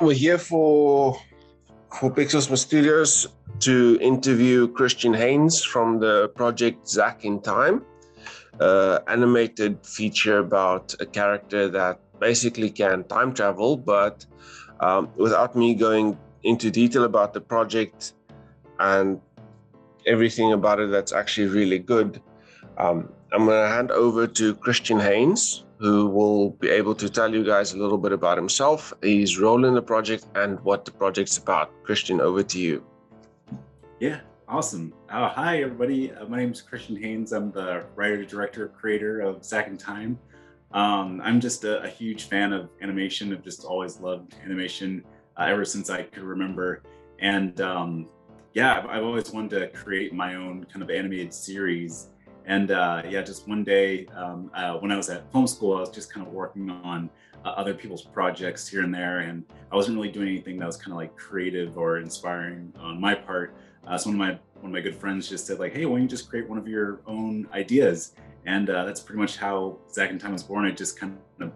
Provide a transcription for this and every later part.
we're here for for Pixelsmith Studios to interview Christian Haynes from the project Zack in Time, uh, animated feature about a character that basically can time travel, but um, without me going into detail about the project and everything about it that's actually really good, um, I'm going to hand over to Christian Haynes, who will be able to tell you guys a little bit about himself, his role in the project, and what the project's about. Christian, over to you. Yeah, awesome. Uh, hi, everybody. Uh, my name is Christian Haynes. I'm the writer, director, creator of Zack and Time. Um, I'm just a, a, huge fan of animation. I've just always loved animation uh, ever since I could remember. And um, yeah, I've, I've always wanted to create my own kind of animated series and uh, yeah, just one day um, uh, when I was at film school, I was just kind of working on uh, other people's projects here and there, and I wasn't really doing anything that was kind of like creative or inspiring on my part. Uh, so one of my one of my good friends just said like, "Hey, why don't you just create one of your own ideas?" And uh, that's pretty much how Zack and Time was born. I just kind of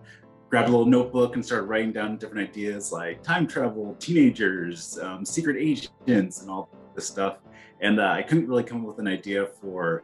grabbed a little notebook and started writing down different ideas like time travel, teenagers, um, secret agents, and all this stuff. And uh, I couldn't really come up with an idea for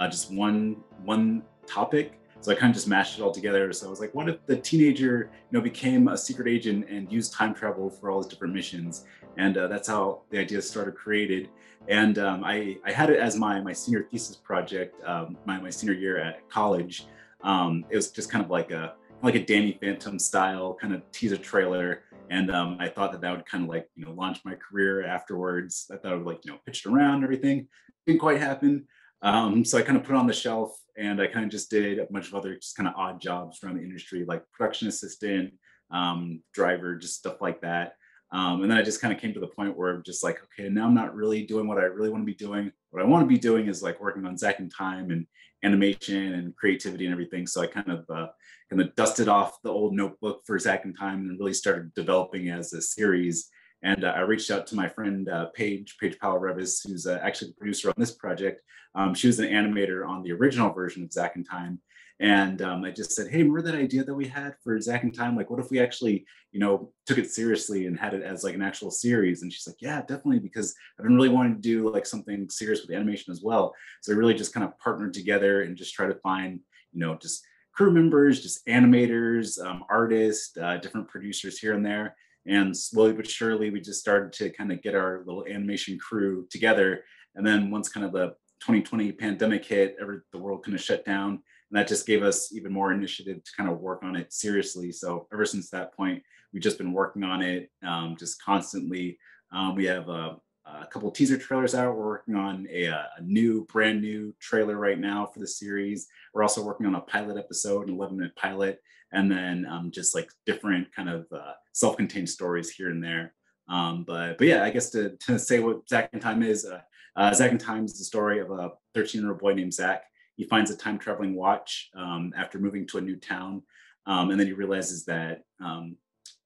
uh, just one one topic. So I kind of just mashed it all together. So I was like, what if the teenager, you know, became a secret agent and used time travel for all his different missions? And uh, that's how the idea started created. And um, I, I had it as my my senior thesis project, um, my my senior year at college. Um, it was just kind of like a like a Danny Phantom style kind of teaser trailer. And um, I thought that that would kind of like you know launch my career afterwards. I thought I would like you know pitched around everything. Didn't quite happen. Um, so I kind of put it on the shelf and I kind of just did a bunch of other just kind of odd jobs around the industry, like production assistant, um, driver, just stuff like that. Um, and then I just kind of came to the point where I'm just like, okay, now I'm not really doing what I really want to be doing. What I want to be doing is like working on Zack and Time and animation and creativity and everything. So I kind of uh, kind of dusted off the old notebook for Zack and Time and really started developing as a series. And uh, I reached out to my friend uh, Paige, Paige Powell Revis, who's uh, actually the producer on this project. Um, she was an animator on the original version of Zack and Time. And um, I just said, hey, remember that idea that we had for Zack and Time? Like, what if we actually, you know, took it seriously and had it as like an actual series? And she's like, yeah, definitely, because I've been really wanting to do like something serious with animation as well. So I really just kind of partnered together and just try to find, you know, just crew members, just animators, um, artists, uh, different producers here and there and slowly but surely, we just started to kind of get our little animation crew together. And then once kind of the 2020 pandemic hit, every, the world kind of shut down. And that just gave us even more initiative to kind of work on it seriously. So ever since that point, we've just been working on it um, just constantly. Um, we have a, a couple teaser trailers out. We're working on a, a, new, brand new trailer right now for the series. We're also working on a pilot episode, an 11 minute pilot and then um, just like different kind of uh, self-contained stories here and there. Um, but but yeah, I guess to, to say what Zack and Time is, uh, uh, Zack in Time is the story of a 13-year-old boy named Zack. He finds a time traveling watch um, after moving to a new town, um, and then he realizes that um,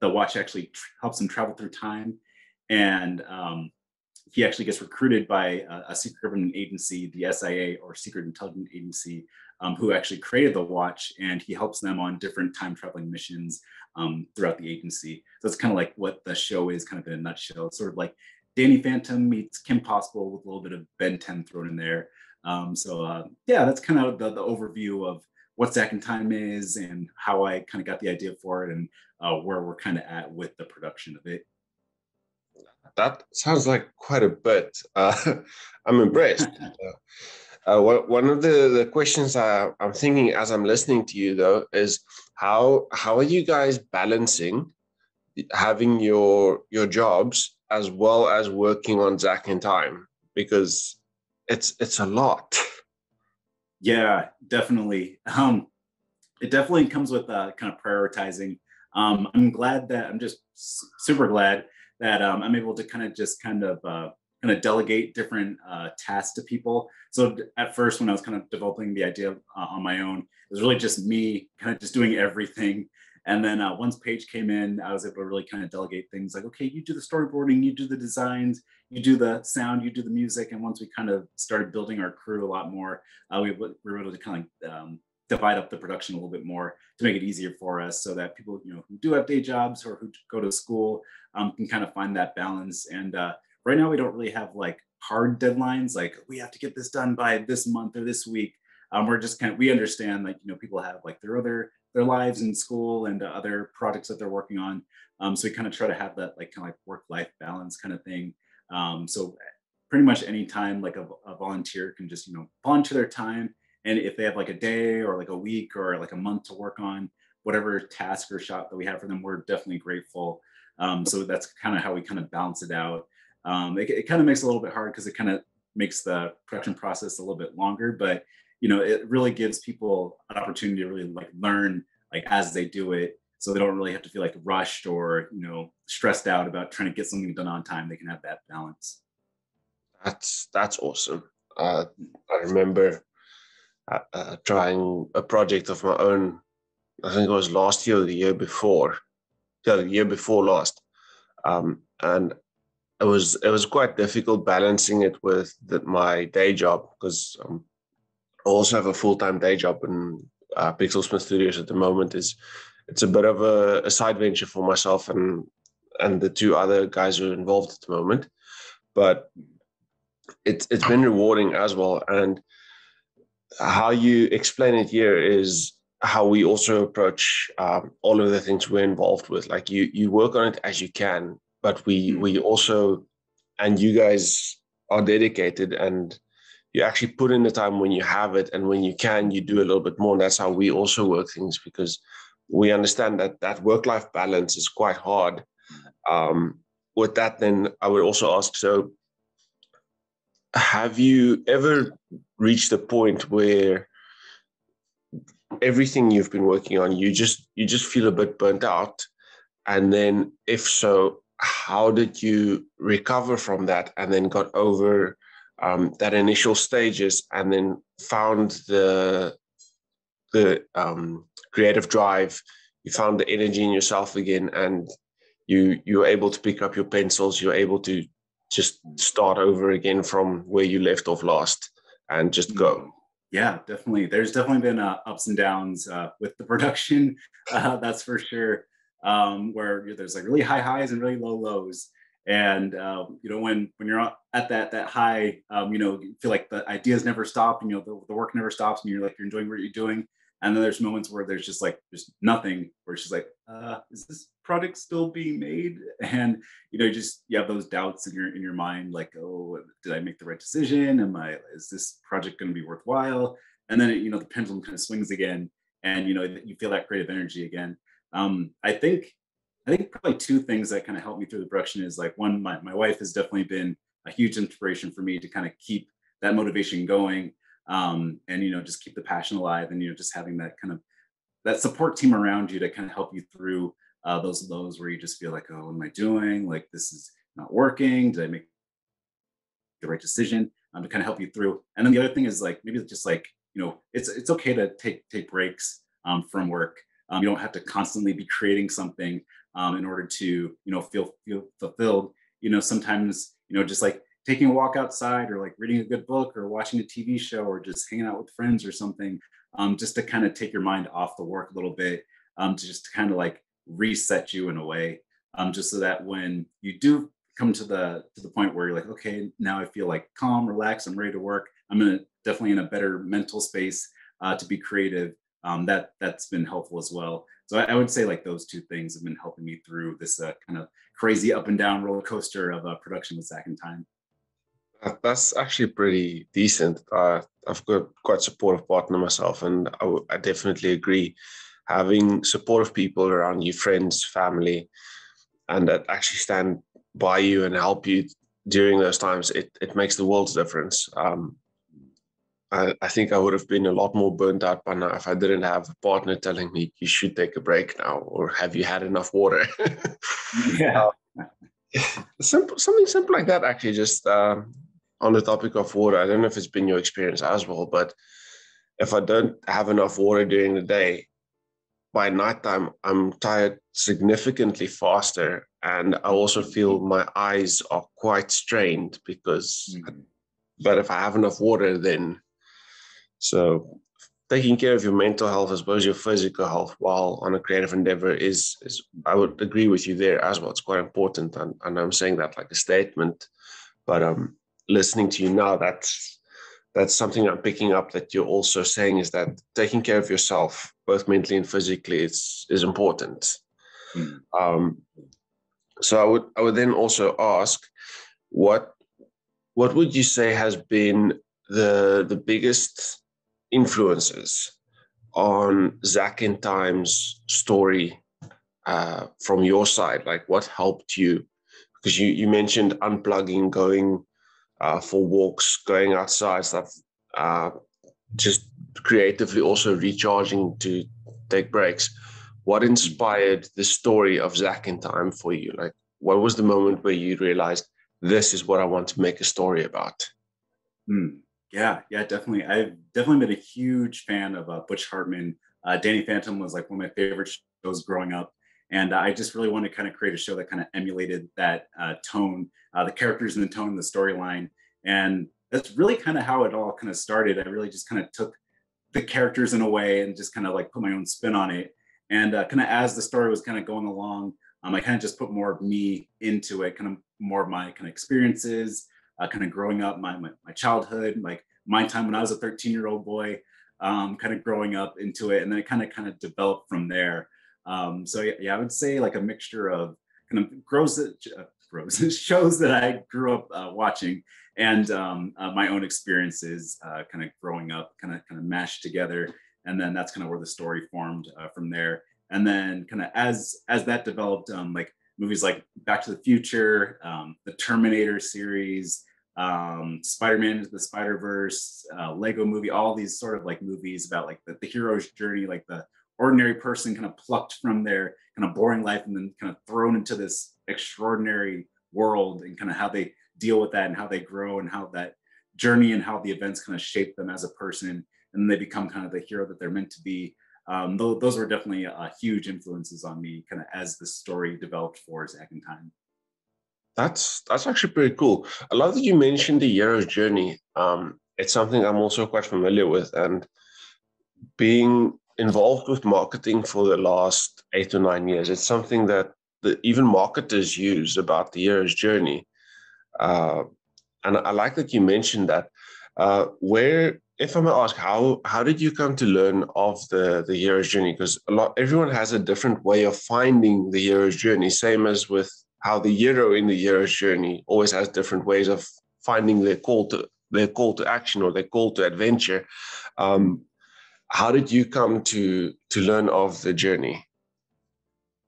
the watch actually tr- helps him travel through time, and um, he actually gets recruited by a, a secret government agency, the SIA or Secret Intelligence Agency, um, who actually created the watch, and he helps them on different time traveling missions um, throughout the agency. So it's kind of like what the show is, kind of in a nutshell. It's sort of like Danny Phantom meets Kim Possible with a little bit of Ben 10 thrown in there. Um, so uh, yeah, that's kind of the, the overview of what Zack in Time is and how I kind of got the idea for it and uh, where we're kind of at with the production of it. That sounds like quite a bit. Uh, I'm impressed. Uh, one of the, the questions I, I'm thinking as I'm listening to you though is how how are you guys balancing having your your jobs as well as working on Zack in Time because it's it's a lot. Yeah, definitely. Um, it definitely comes with uh, kind of prioritizing. Um, I'm glad that I'm just super glad that um, I'm able to kind of just kind of uh, kind of delegate different uh, tasks to people. So at first, when I was kind of developing the idea uh, on my own, it was really just me kind of just doing everything. And then uh, once Paige came in, I was able to really kind of delegate things like, okay, you do the storyboarding, you do the designs, you do the sound, you do the music. And once we kind of started building our crew a lot more, uh, we, we were able to kind of um, divide up the production a little bit more to make it easier for us so that people you know who do have day jobs or who go to school um, can kind of find that balance and uh, right now we don't really have like hard deadlines like we have to get this done by this month or this week. Um, we're just kind of we understand like you know people have like their other their lives in school and uh, other projects that they're working on. Um, so we kind of try to have that like kind of like work life balance kind of thing. Um, so pretty much any time like a, a volunteer can just you know volunteer their time and if they have like a day or like a week or like a month to work on whatever task or shop that we have for them we're definitely grateful. Um, so that's kind of how we kind of balance it out um, it, it kind of makes it a little bit hard because it kind of makes the production process a little bit longer but you know it really gives people an opportunity to really like learn like as they do it so they don't really have to feel like rushed or you know stressed out about trying to get something done on time. They can have that balance. That's that's awesome. Uh, i remember uh, uh, trying a project of my own i think it was last year or the year before yeah the year before last um, and it was it was quite difficult balancing it with the, my day job because um, I also have a full time day job in uh, Pixelsmith Studios at the moment. is It's a bit of a, a, side venture for myself and and the two other guys who are involved at the moment, but it's it's been rewarding as well. And how you explain it here is how we also approach um, all of the things we're involved with. Like you you work on it as you can, but we hmm. we also and you guys are dedicated and you actually put in the time when you have it and when you can you do a little bit more and that's how we also work things because we understand that that work life balance is quite hard um, with that then i would also ask so have you ever reached a point where everything you've been working on you just you just feel a bit burnt out and then if so how did you recover from that and then got over um, that initial stages and then found the the um, creative drive? You found the energy in yourself again and you you're able to pick up your pencils. You're able to just start over again from where you left off last and just go. Yeah definitely. There's definitely been uh, ups and downs uh, with the production uh, that's for sure um, where there's like really high highs and really low lows. And um, you know when when you're at that that high um, you know you feel like the ideas never stop and you know the, the, work never stops and you're like you're enjoying what you're doing. And then there's moments where there's just like there's nothing where just like uh, is this product still being made? And you know you just you have those doubts in your in your mind like oh did i make the right decision? Am i is this project going to be worthwhile? And then it, you know the pendulum kind of swings again and you know you feel that creative energy again um, i think I think probably two things that kind of helped me through the production is like one, my, my wife has definitely been a huge inspiration for me to kind of keep that motivation going um, and, you know, just keep the passion alive and, you know, just having that kind of that support team around you to kind of help you through uh, those lows where you just feel like, oh, what am I doing? Like this is not working. Did I make the right decision? Um, to kind of help you through. And then the other thing is like maybe just like you know it's it's okay to take take breaks um, from work. Um, you don't have to constantly be creating something um, in order to you know feel feel fulfilled. You know sometimes you know just like taking a walk outside or like reading a good book or watching a tv show or just hanging out with friends or something um, just to kind of take your mind off the work a little bit um, to just kind of like reset you in a way um, just so that when you do come to the to the point where you're like okay now i feel like calm relaxed i'm ready to work i'm in a, definitely in a better mental space uh, to be creative um, that that's been helpful as well so I, I, would say like those two things have been helping me through this uh, kind of crazy up and down roller coaster of uh, production with Zack in Time. That's actually pretty decent. Uh, I've got quite supportive partner myself, and I, w- I definitely agree. Having supportive people around you, friends, family, and that actually stand by you and help you during those times, it, it makes the world's difference. Um, I, I think I would have been a lot more burnt out by now if I didn't have a partner telling me you should take a break now or have you had enough water? yeah. Uh, simple, something simple like that, actually, just um, on the topic of water. I don't know if it's been your experience as well, but if I don't have enough water during the day, by nighttime, I'm tired significantly faster. And I also feel my eyes are quite strained because, mm-hmm. but if I have enough water, then so taking care of your mental health as well as your physical health while on a creative endeavor is, is I would agree with you there as well. It's quite important. And, and I'm saying that like a statement, but um, listening to you now, that's, that's something I'm picking up that you're also saying is that taking care of yourself, both mentally and physically, is, is important. Mm. Um, so I would, I would then also ask what, what would you say has been the, the biggest influences on Zack in Time's story uh, from your side? Like what helped you? Because you, you mentioned unplugging, going uh, for walks, going outside, stuff, uh, just creatively also recharging to take breaks. What inspired the story of Zack in Time for you? Like, what was the moment where you realized this is what I want to make a story about? Hmm. Yeah, yeah, definitely. I've definitely been a huge fan of uh, Butch Hartman. Uh, Danny Phantom was like one of my favorite shows growing up. And I just really wanted to kind of create a show that kind of emulated that uh, tone, uh, the characters and the tone, the storyline. And that's really kind of how it all kind of started. I really just kind of took the characters in a way and just kind of like put my own spin on it. And uh, kind of as the story was kind of going along, um, I kind of just put more of me into it, kind of more of my kind of experiences, uh, kind of growing up, my, my, my childhood, like my time when I was a 13 year old boy, um, kind of growing up into it, and then it kind of kind of developed from there. Um, so yeah, I would say like a mixture of kind of grows that uh, grows shows that I grew up uh, watching and um, uh, my own experiences, uh, kind of growing up, kind of kind of mashed together, and then that's kind of where the story formed uh, from there. And then kind of as as that developed, um, like movies like Back to the Future, um, the Terminator series, um, Spider-Man the Spider-Verse, uh, Lego movie, all these sort of like movies about like the, the hero's journey, like the ordinary person kind of plucked from their kind of boring life and then kind of thrown into this extraordinary world and kind of how they deal with that and how they grow and how that journey and how the events kind of shape them as a person. And they become kind of the hero that they're meant to be um, those, those were definitely uh, huge influences on me kind of as the story developed for Zack in Time. That's that's actually pretty cool. I love that you mentioned the hero's journey. Um, it's something I'm also quite familiar with, and being involved with marketing for the last eight or nine years, it's something that the, even marketers use about the hero's journey. Uh, and I like that you mentioned that. Uh, where if I may ask, how how did you come to learn of the the hero's journey? Because a lot everyone has a different way of finding the hero's journey. Same as with how the hero in the hero's journey always has different ways of finding their call to their call to action or their call to adventure. Um, how did you come to to learn of the journey?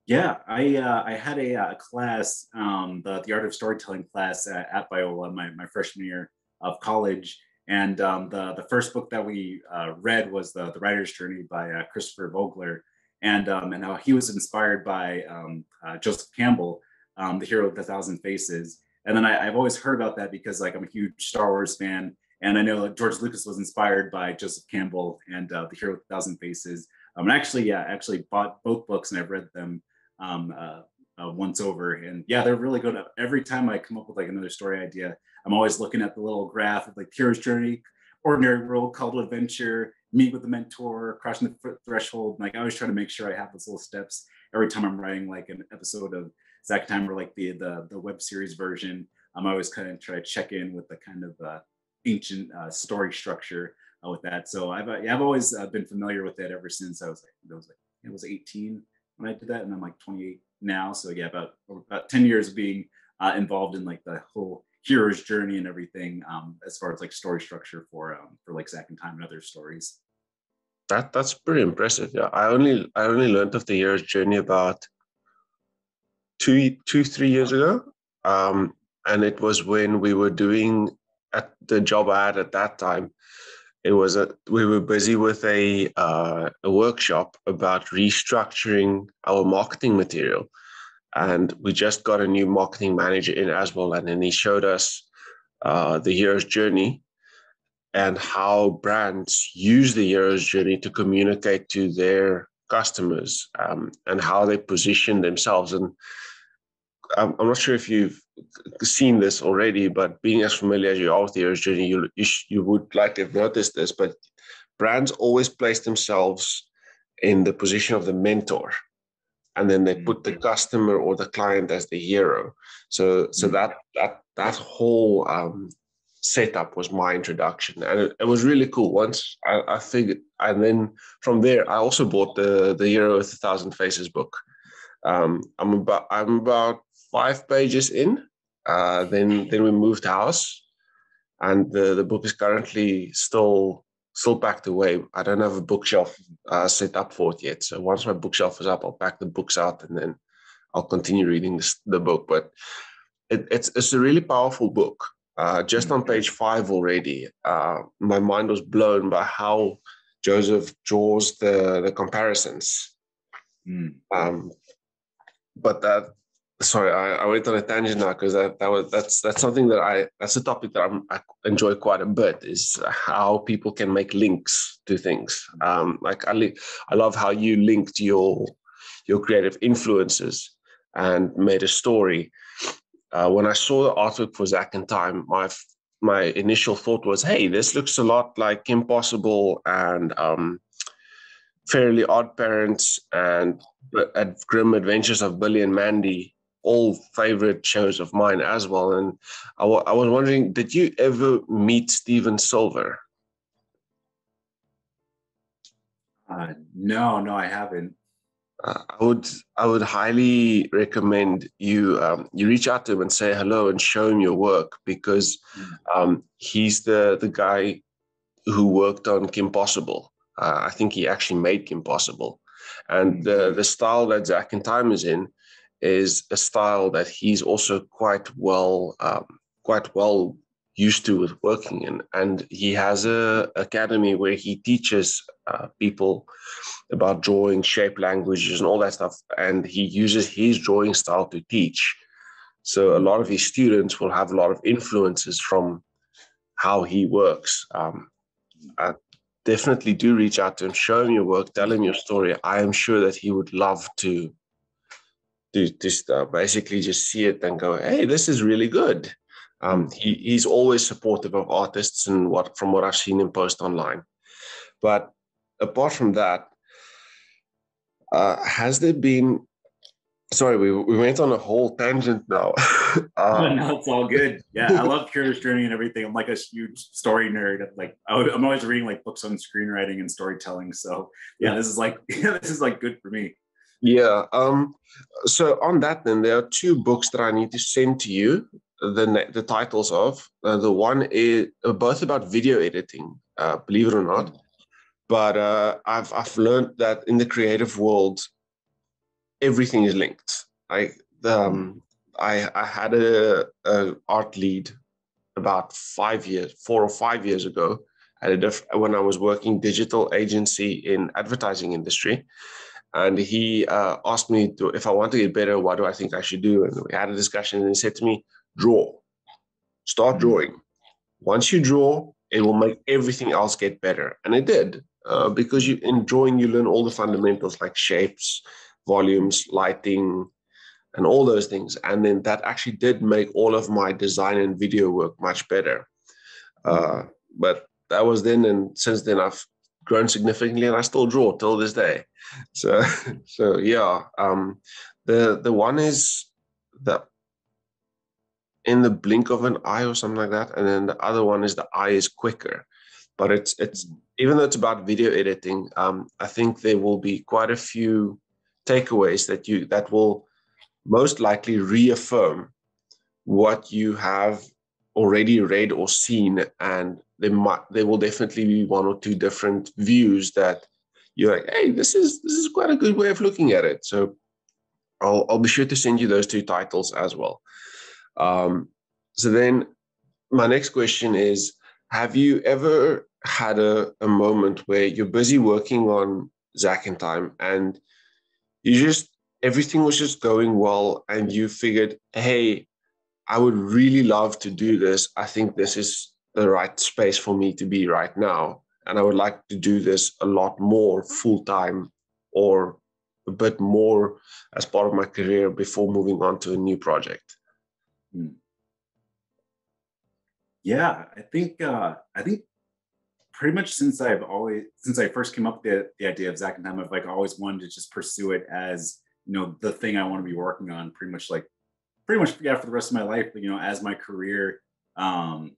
Yeah, I uh, I had a, a uh, class, um, the the art of storytelling class at, at Biola, my my freshman year of college and um, the the first book that we uh, read was the the Writer's Journey by uh, Christopher Vogler, and um, and how he was inspired by um, uh, Joseph Campbell, um, the hero of the thousand faces. And then I, have always heard about that because like I'm a huge Star Wars fan, and I know like, George Lucas was inspired by Joseph Campbell and uh, the hero of the thousand faces. Um, and actually, yeah, I actually bought both books and I've read them um, uh, uh, once over. And yeah, they're really good. Every time I come up with like another story idea, I'm always looking at the little graph of like hero's journey, ordinary world, call to adventure, meet with the mentor, crossing the threshold. Like I always try to make sure I have those little steps every time I'm writing like an episode of Zack Time or like the the, the web series version. I'm always kind of try to check in with the kind of uh, ancient uh, story structure uh, with that. So I've uh, I've always uh, been familiar with that ever since I was like, I was like it was 18 when I did that, and I'm like 28 now. So yeah, about about 10 years of being uh, involved in like the whole hero's journey and everything um, as far as like story structure for um, for like Zack and Time and other stories. That that's pretty impressive. Yeah, I only I only learned of the hero's journey about two two three years ago, um, and it was when we were doing at the job I had at that time it was a we were busy with a uh, a workshop about restructuring our marketing material and we just got a new marketing manager in as well and then he showed us uh, the hero's journey and how brands use the hero's journey to communicate to their customers um, and how they position themselves and I'm, I'm not sure if you've seen this already, but being as familiar as you are with the hero's journey, you, you, you would likely have noticed this. But brands always place themselves in the position of the mentor and then they put the customer or the client as the hero. So so that that that whole um, setup was my introduction and it, it was really cool. Once I, I, figured and then from there i also bought the the hero with a thousand faces book. Um, i'm about i'm about five pages in uh, then then we moved house and the, the book is currently still still packed away. I don't have a bookshelf uh, set up for it yet. So once my bookshelf is up, I'll pack the books out and then I'll continue reading this, the book. But it, it's it's a really powerful book. Uh, just on page five already, uh, my mind was blown by how Joseph draws the the comparisons. Mm. Um, but that sorry, I, I went on a tangent now because that, that was that's that's something that I that's a topic that I'm, i enjoy quite a bit is how people can make links to things. Um, like I I love how you linked your your creative influences and made a story. Uh, when I saw the artwork for Zack and Time, my my initial thought was, "Hey, this looks a lot like Kim Possible and um, Fairly Odd Parents and Grim Adventures of Billy and Mandy." All favorite shows of mine as well. And I, w- I was wondering, did you ever meet Stephen Silver? Uh, no, no, I haven't. Uh, I would I would highly recommend you um, you reach out to him and say hello and show him your work because hmm. um, he's the the guy who worked on Kim Possible. Uh, I think he actually made Kim Possible, and the the style that Zack and Time is in is a style that he's also quite well um, quite well used to with working in. And he has a academy where he teaches uh, people about drawing shape languages and all that stuff. And he uses his drawing style to teach. So a lot of his students will have a lot of influences from how he works. Um, I definitely do reach out to him show him your work tell him your story. I am sure that he would love to to uh, basically just see it and go, hey, this is really good. Um, he, he's always supportive of artists and what from what I've seen him post online. But apart from that, uh, has there been? Sorry, we, we went on a whole tangent now. um, no, it's all good. Yeah, I love Curious Journey and everything. I'm like a huge story nerd. Like I am always reading like books on screenwriting and storytelling. So yeah, this is like yeah, this is like good for me. Yeah. Um, so on that, then there are two books that I need to send to you. The the titles of uh, the one is uh, both about video editing. Uh, believe it or not, but uh, I've I've learned that in the creative world, everything is linked. I um, I I had a, a art lead about five years, four or five years ago, at a diff- when I was working digital agency in advertising industry, and he uh, asked me to, if I want to get better, what do I think I should do? And we had a discussion, and he said to me, "Draw, start drawing. Once you draw, it will make everything else get better." And it did, uh, because you in drawing you learn all the fundamentals like shapes, volumes, lighting, and all those things. And then that actually did make all of my design and video work much better. Uh, but that was then, and since then I've grown significantly, and I still draw till this day. So, so yeah. Um, the the one is that in the blink of an eye or something like that, and then the other one is the eye is quicker. But it's it's even though it's about video editing, um, I think there will be quite a few takeaways that you that will most likely reaffirm what you have already read or seen and there might there will definitely be one or two different views that you're like, hey, this is this is quite a good way of looking at it. So I'll I'll be sure to send you those two titles as well. Um, so then my next question is have you ever had a, a moment where you're busy working on Zack and Time and you just everything was just going well and you figured, hey, I would really love to do this. I think this is the right space for me to be right now. And I would like to do this a lot more full time or a bit more as part of my career before moving on to a new project. Hmm. Yeah, I think uh, I think pretty much since I've always since I first came up with the, the idea of Zack and Time, I've like always wanted to just pursue it as you know the thing I want to be working on. Pretty much like pretty much yeah for the rest of my life, you know, as my career. Um,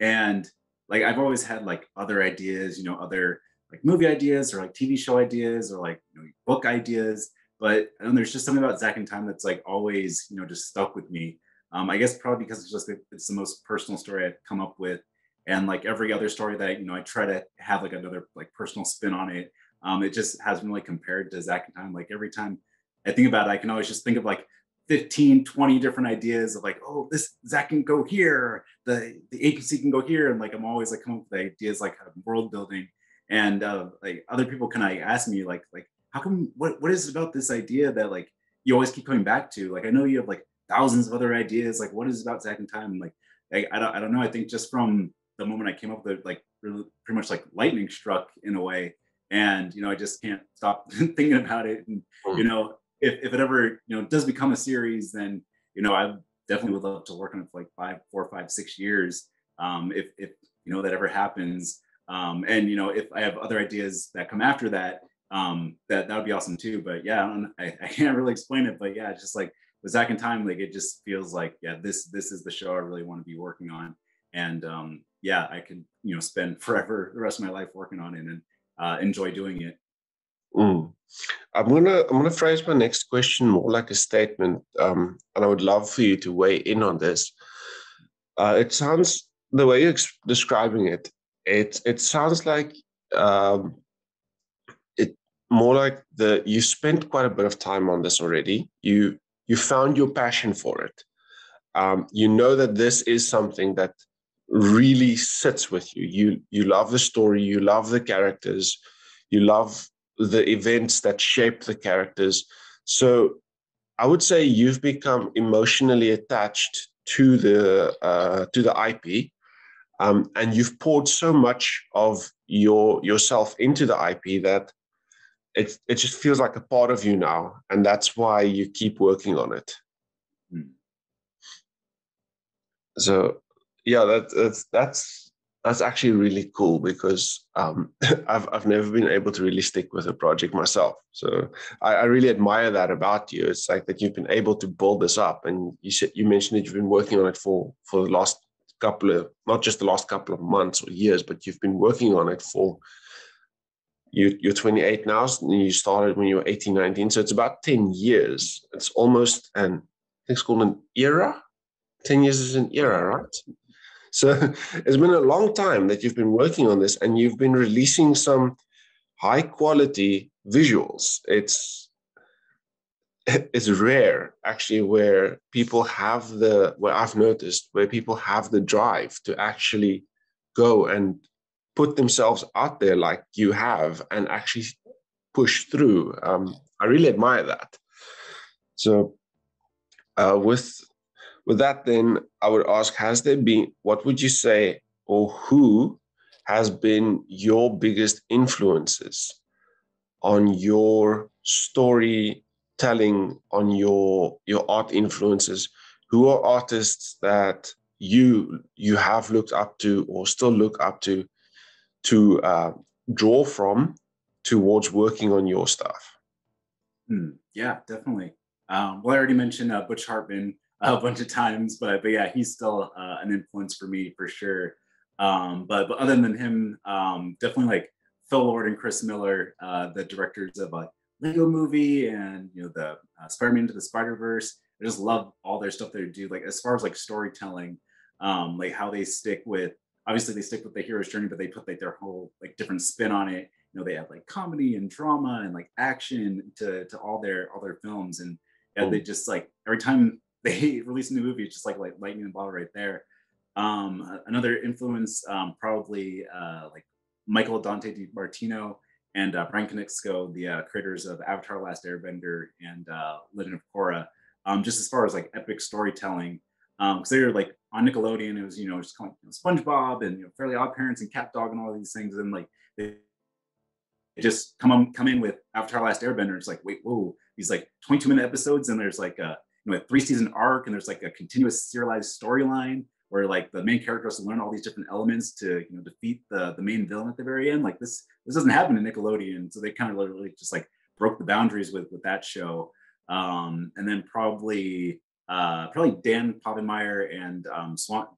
and like I've always had like other ideas, you know, other like movie ideas or like TV show ideas or like you know, book ideas. But and there's just something about Zack and Time that's like always, you know, just stuck with me. Um, I guess probably because it's just it's the most personal story I've come up with, and like every other story that you know I try to have like another like personal spin on it. Um, it just has been like compared to Zack and Time. Like every time I think about it, I can always just think of like 15, 20 different ideas of like, oh, this Zack can go here, the the agency can go here, and like I'm always like coming up with ideas like world building, and uh, like other people kind of ask me like like how come what what is it about this idea that like you always keep coming back to? Like I know you have like thousands of other ideas. Like what is about Zack and Time? Like I, I don't I don't know. I think just from the moment I came up with it, like really, pretty much like lightning struck in a way, and you know I just can't stop thinking about it. And you hmm. know if, if it ever you know does become a series, then you know I definitely would love to work on it for like five, four, five, six years. Um, if if you know that ever happens, um, and you know if I have other ideas that come after that, um, that that would be awesome too. But yeah, I, I, I can't really explain it. But yeah, it's just like the in Time, like it just feels like yeah, this this is the show I really want to be working on, and um, yeah, I can you know spend forever the rest of my life working on it and uh, enjoy doing it. Mm. I'm gonna I'm gonna phrase my next question more like a statement, um, and I would love for you to weigh in on this. Uh, it sounds the way you're ex- describing it. It it sounds like um, it more like the you spent quite a bit of time on this already. You you found your passion for it. Um, you know that this is something that really sits with you. You you love the story. You love the characters. You love the events that shape the characters. So I would say you've become emotionally attached to the uh, to the IP, um, and you've poured so much of your yourself into the IP that it it just feels like a part of you now, and that's why you keep working on it. Mm. So yeah, that, that's that's that's actually really cool because um, I've I've never been able to really stick with a project myself. So I, I, really admire that about you. It's like that you've been able to build this up, and you said you mentioned that you've been working on it for for the last couple of not just the last couple of months or years, but you've been working on it for you you're 28 now and you started when you were 18 19 so it's about 10 years it's almost an it's called an era 10 years is an era right so it's been a long time that you've been working on this and you've been releasing some high quality visuals. It's it's rare actually where people have the where I've noticed where people have the drive to actually go and put themselves out there like you have and actually push through. Um, I really admire that. So uh, with with that, then I would ask Has there been, what would you say, or who has been your biggest influences on your storytelling, on your, your art influences? Who are artists that you you have looked up to or still look up to to uh, draw from towards working on your stuff? Hmm. Yeah, definitely. Um, well, I already mentioned uh, Butch Hartman a bunch of times, but but yeah, he's still uh, an influence for me for sure. Um, but but other than him, um, definitely like Phil Lord and Chris Miller, uh, the directors of like Lego Movie and you know the uh, Spider-Man into the Spider-Verse. I just love all their stuff they do. Like as far as like storytelling, um, like how they stick with obviously they stick with the hero's journey, but they put like their whole like different spin on it. You know, they have like comedy and drama and like action to to all their all their films and and they just like every time they released a new movie, just like like lightning in the bottle right there. Um, another influence, um, probably uh, like Michael Dante DiMartino and uh, Bryan Konietzko, the uh, creators of Avatar: Last Airbender and uh, Legend of Korra. Um, just as far as like epic storytelling, because um, they were like on Nickelodeon, it was you know just kind of, you know, SpongeBob and you know, Fairly Odd Parents and CatDog and all these things, and like they just come on come in with Avatar: Last Airbender. It's like wait, whoa, these like 22 minute episodes, and there's like a know, a three season arc and there's like a continuous serialized storyline where like the main character has to learn all these different elements to you know defeat the the main villain at the very end. Like this this doesn't happen in Nickelodeon, so they kind of literally just like broke the boundaries with with that show. Um, and then probably uh, probably Dan Povenmire and um,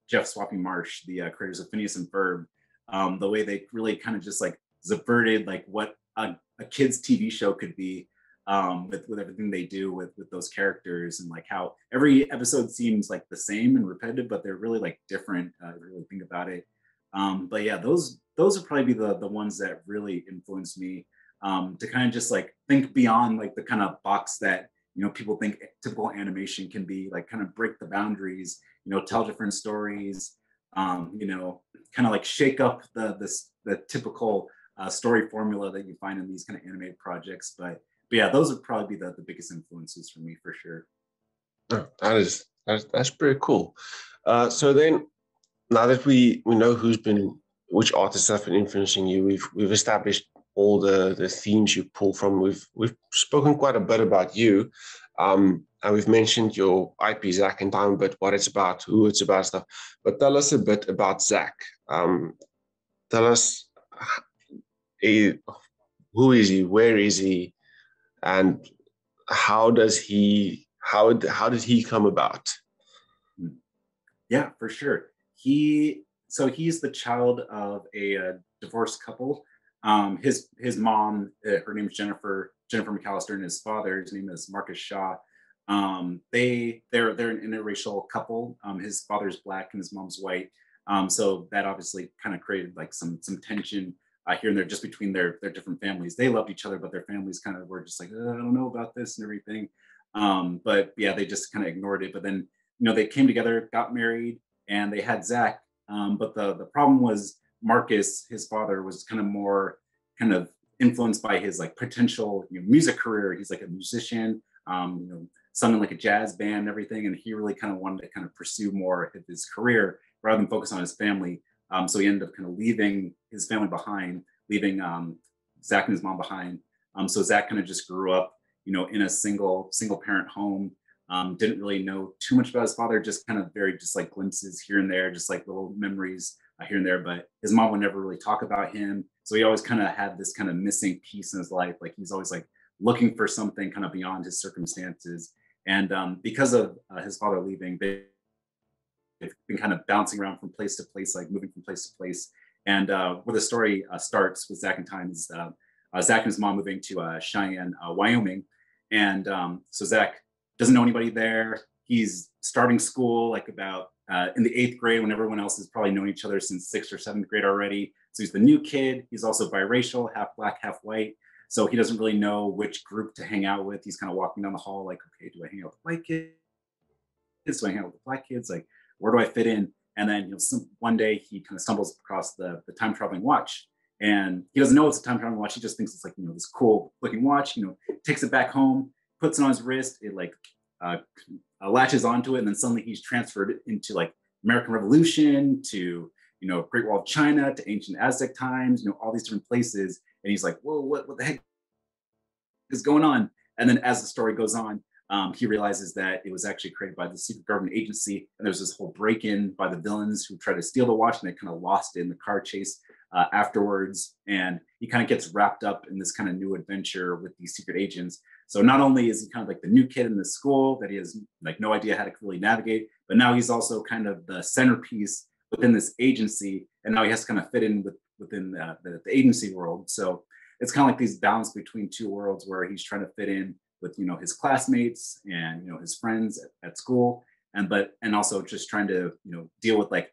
Jeff Swampy Marsh, the uh, creators of Phineas and Ferb, um, the way they really kind of just like subverted like what a, a kids TV show could be um, with with everything they do with with those characters and like how every episode seems like the same and repetitive, but they're really like different. Uh, really think about it. Um, but yeah, those those would probably be the the ones that really influenced me um, to kind of just like think beyond like the kind of box that you know people think typical animation can be like kind of break the boundaries you know tell different stories um, you know kind of like shake up the this the typical uh, story formula that you find in these kind of animated projects but but yeah those would probably be the, the biggest influences for me for sure oh, that is that's, that's pretty cool uh, so then now that we we know who's been which artists have been influencing you we've we've established all the the themes you pull from. We've we've spoken quite a bit about you, um, and we've mentioned your IP Zack in time, but what it's about, who it's about, stuff. But tell us a bit about Zack. Um, tell us he, who is he, where is he, and how does he how how did he come about? Yeah, for sure. He so he's the child of a, a divorced couple um, his his mom, uh, her name is Jennifer Jennifer McAllister, and his father, his name is Marcus Shaw. Um, they they're they're an interracial couple. Um, his father's black and his mom's white. Um, so that obviously kind of created like some some tension uh, here and there just between their their different families. They loved each other, but their families kind of were just like, oh, I don't know about this and everything. Um, but yeah, they just kind of ignored it. But then you know they came together, got married, and they had Zack. Um, but the the problem was Marcus, his father, was kind of more kind of influenced by his like potential you know, music career. He's like a musician, um, you know, sung in like a jazz band and everything, and he really kind of wanted to kind of pursue more of his career rather than focus on his family. Um, so he ended up kind of leaving his family behind, leaving um, Zack and his mom behind. Um, so Zack kind of just grew up, you know, in a single single parent home. Um, didn't really know too much about his father, just kind of very just like glimpses here and there, just like little memories uh, here and there, but his mom would never really talk about him. So he always kind of had this kind of missing piece in his life. Like he's always like looking for something kind of beyond his circumstances. And um, because of uh, his father leaving, they, have been kind of bouncing around from place to place, like moving from place to place. And uh, where the story uh, starts with Zack and Time is uh, uh, Zack and his mom moving to uh, Cheyenne, Wyoming. And um, so Zack doesn't know anybody there. He's starting school like about uh, in the eighth grade when everyone else has probably known each other since sixth or seventh grade already. So he's the new kid. He's also biracial, half black, half white. So he doesn't really know which group to hang out with. He's kind of walking down the hall, like, okay, do I hang out with white kids? Do I hang out with black kids? Like, where do I fit in? And then you know, some, one day he kind of stumbles across the, the time traveling watch, and he doesn't know it's a time traveling watch. He just thinks it's like you know this cool looking watch. You know, takes it back home, puts it on his wrist. It like uh, uh, latches onto it, and then suddenly he's transferred into like American Revolution to you know Great Wall of China to ancient Aztec times, you know all these different places, and he's like, whoa, what what the heck is going on? And then as the story goes on, um, he realizes that it was actually created by the secret government agency, and there's this whole break-in by the villains who try to steal the watch, and they kind of lost it in the car chase uh, afterwards. And he kind of gets wrapped up in this kind of new adventure with these secret agents. So not only is he kind of like the new kid in the school that he has like no idea how to really navigate, but now he's also kind of the centerpiece within this agency, and now he has to kind of fit in with within the, the, the agency world. So it's kind of like these balance between two worlds where he's trying to fit in with you know his classmates and you know his friends at, at school, and but and also just trying to you know deal with like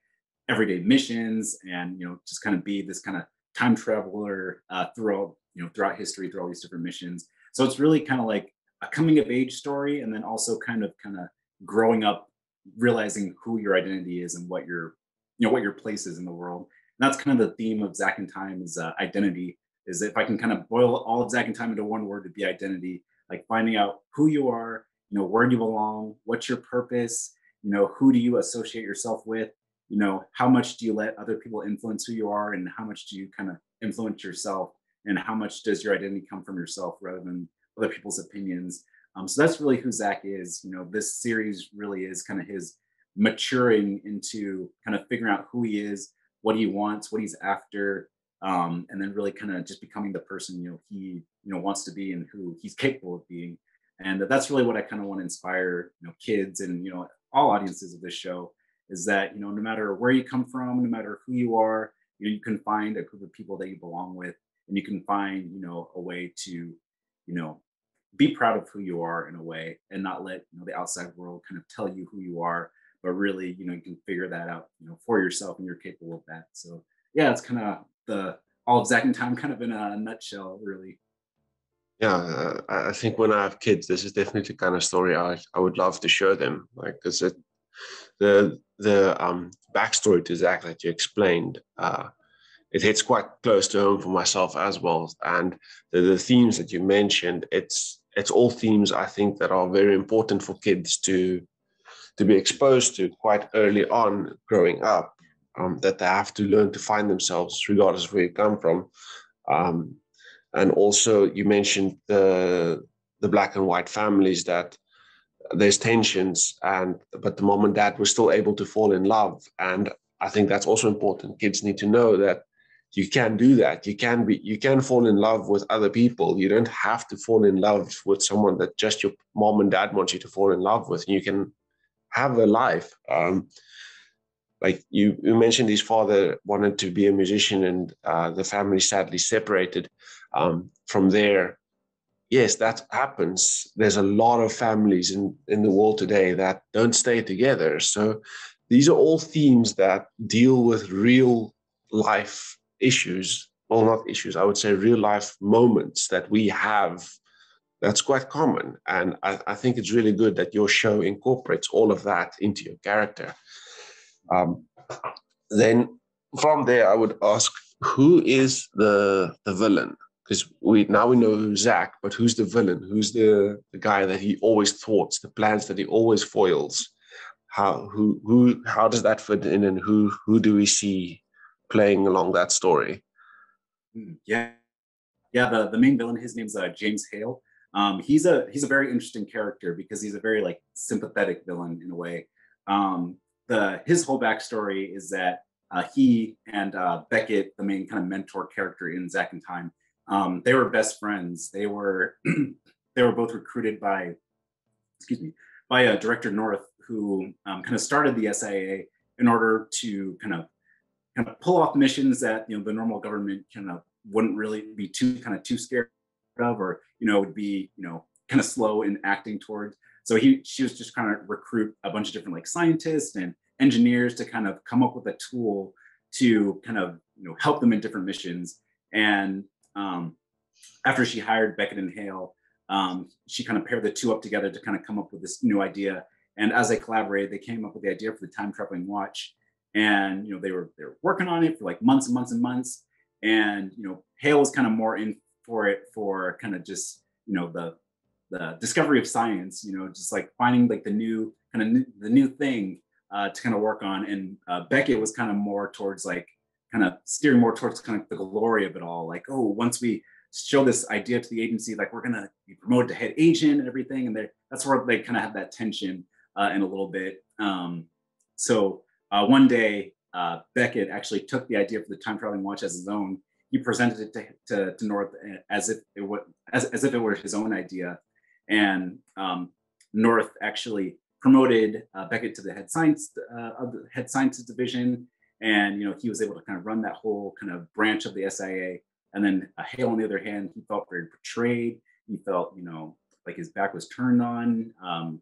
everyday missions and you know just kind of be this kind of time traveler uh, throughout you know throughout history through all these different missions so it's really kind of like a coming of age story, and then also kind of kind of growing up, realizing who your identity is and what your you know what your place is in the world. And that's kind of the theme of zach and Time is uh, identity. Is if I can kind of boil all of zach and Time into one word, to be identity. Like finding out who you are, you know, where you belong, what's your purpose, you know, who do you associate yourself with, you know, how much do you let other people influence who you are, and how much do you kind of influence yourself and how much does your identity come from yourself rather than other people's opinions. Um, so that's really who Zack is. You know, this series really is kind of his maturing into kind of figuring out who he is, what he wants, what he's after, um, and then really kind of just becoming the person you know he you know wants to be and who he's capable of being. And that's really what I kind of want to inspire you know kids and you know all audiences of this show is that you know no matter where you come from, no matter who you are, you know you can find a group of people that you belong with, and you can find you know a way to you know be proud of who you are in a way and not let you know the outside world kind of tell you who you are but really you know you can figure that out you know for yourself and you're capable of that so yeah it's kind of the all Zack in Time kind of in a nutshell really yeah uh, i think when i have kids this is definitely the kind of story i, I would love to show them like because it the the um backstory to Zack that you explained uh it hits quite close to home for myself as well and the, the themes that you mentioned it's it's all themes I think that are very important for kids to to be exposed to quite early on growing up. Um, that they have to learn to find themselves regardless of where you come from. Um, and also, you mentioned the the black and white families that there's tensions, and but the mom and dad were still able to fall in love, and I think that's also important. Kids need to know that you can do that. You can be you can fall in love with other people. You don't have to fall in love with someone that just your mom and dad want you to fall in love with. You can have a life. Um, like you, you mentioned his father wanted to be a musician and uh, the family sadly separated um, from there. Yes that happens. There's a lot of families in, in the world today that don't stay together. So these are all themes that deal with real life issues, well, not issues, I would say real life moments that we have. That's quite common. And I, I, think it's really good that your show incorporates all of that into your character. Um, then from there, I would ask, who is the the villain? Because we now we know Zack, but who's the villain? Who's the, the guy that he always thwarts, the plans that he always foils? How who who how does that fit in, and who who do we see playing along that story. Mm, yeah, yeah. The the main villain, his name's uh, James Hale. Um, he's a he's a very interesting character because he's a very like sympathetic villain in a way. Um, the his whole backstory is that uh, he and uh, Beckett, the main kind of mentor character in Zack in Time, um, they were best friends. They were they were both recruited by excuse me by uh, director North, who um, kind of started the SIA in order to kind of kind of pull off missions that you know the normal government kind of wouldn't really be too kind of too scared of, or you know would be you know kind of slow in acting towards. So he she was just kind of recruit a bunch of different like scientists and engineers to kind of come up with a tool to kind of you know help them in different missions. And um, after she hired Beckett and Hale, um, she kind of paired the two up together to kind of come up with this new idea. And as they collaborated, they came up with the idea for the time traveling watch and you know they were they were working on it for like months and months and months and you know hale was kind of more in for it for kind of just you know the the discovery of science you know just like finding like the new kind of the new thing uh, to kind of work on. And uh, beckett was kind of more towards like kind of steering more towards kind of the glory of it all. Like oh once we show this idea to the agency like we're gonna be promoted to head agent and everything and that's where they kind of have that tension uh, in a little bit. Um, so uh, one day, uh, Beckett actually took the idea for the time traveling watch as his own. He presented it to, to, to North as if it was as, as if it were his own idea, and um, North actually promoted uh, Beckett to the head science uh, of the head sciences division, and you know he was able to kind of run that whole kind of branch of the SIA. And then uh, Hale, on the other hand, he felt very betrayed. He felt, you know, like his back was turned on. Um,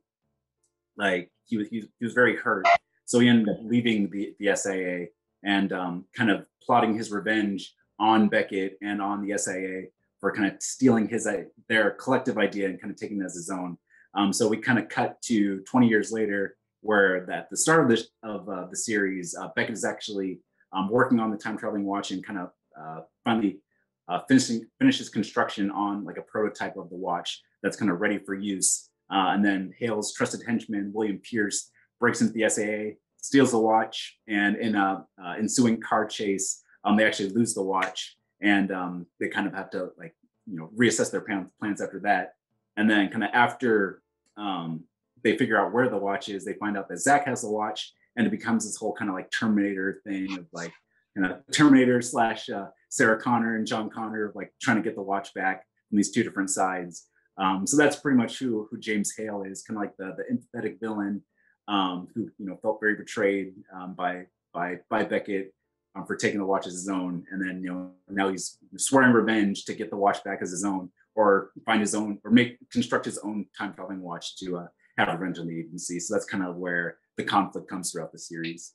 like he was, he was very hurt so he ended up leaving the, the SIA and um, kind of plotting his revenge on Beckett and on the SIA for kind of stealing his uh, their collective idea and kind of taking it as his own. Um, so we kind of cut to 20 years later, where at the start of the of uh, the series, uh, Beckett is actually um, working on the time traveling watch and kind of uh, finally uh, finishing finishes construction on like a prototype of the watch that's kind of ready for use. Uh, and then Hale's trusted henchman William Pierce breaks into the SIA, steals the watch, and in a ensuing car chase, um, they actually lose the watch, and um, they kind of have to like you know reassess their plans after that. And then kind of after um, they figure out where the watch is. They find out that Zack has the watch, and it becomes this whole kind of like Terminator thing of like, you know, Terminator slash uh, Sarah Connor and John Connor, like trying to get the watch back from these two different sides. Um, so that's pretty much who who James Hale is, kind of like the the empathetic villain um, who you know felt very betrayed um, by by by Beckett um, for taking the watch as his own, and then you know now he's swearing revenge to get the watch back as his own, or find his own, or make construct his own time traveling watch to uh, have revenge on the agency. So that's kind of where the conflict comes throughout the series.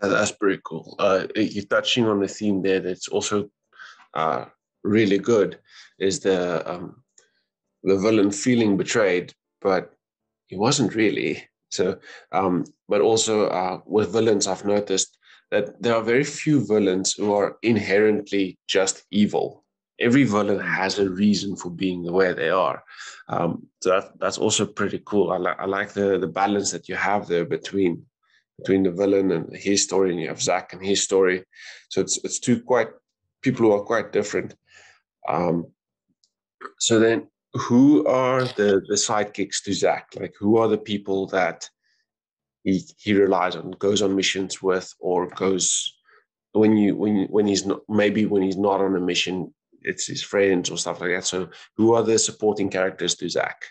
That's pretty cool. Uh, you're touching on the theme there that's also uh, really good is the um, the villain feeling betrayed, but he wasn't really. So, um, but also uh, with villains, I've noticed that there are very few villains who are inherently just evil. Every villain has a reason for being the way they are. Um, so that, that's also pretty cool. I, li- I like the, the balance that you have there between between the villain and his story, and you have Zack and his story. So it's it's two quite people who are quite different. Um, so then who are the the sidekicks to Zack? Like who are the people that he he relies on, goes on missions with, or goes when you when when he's not maybe when he's not on a mission, it's his friends or stuff like that. So who are the supporting characters to Zack?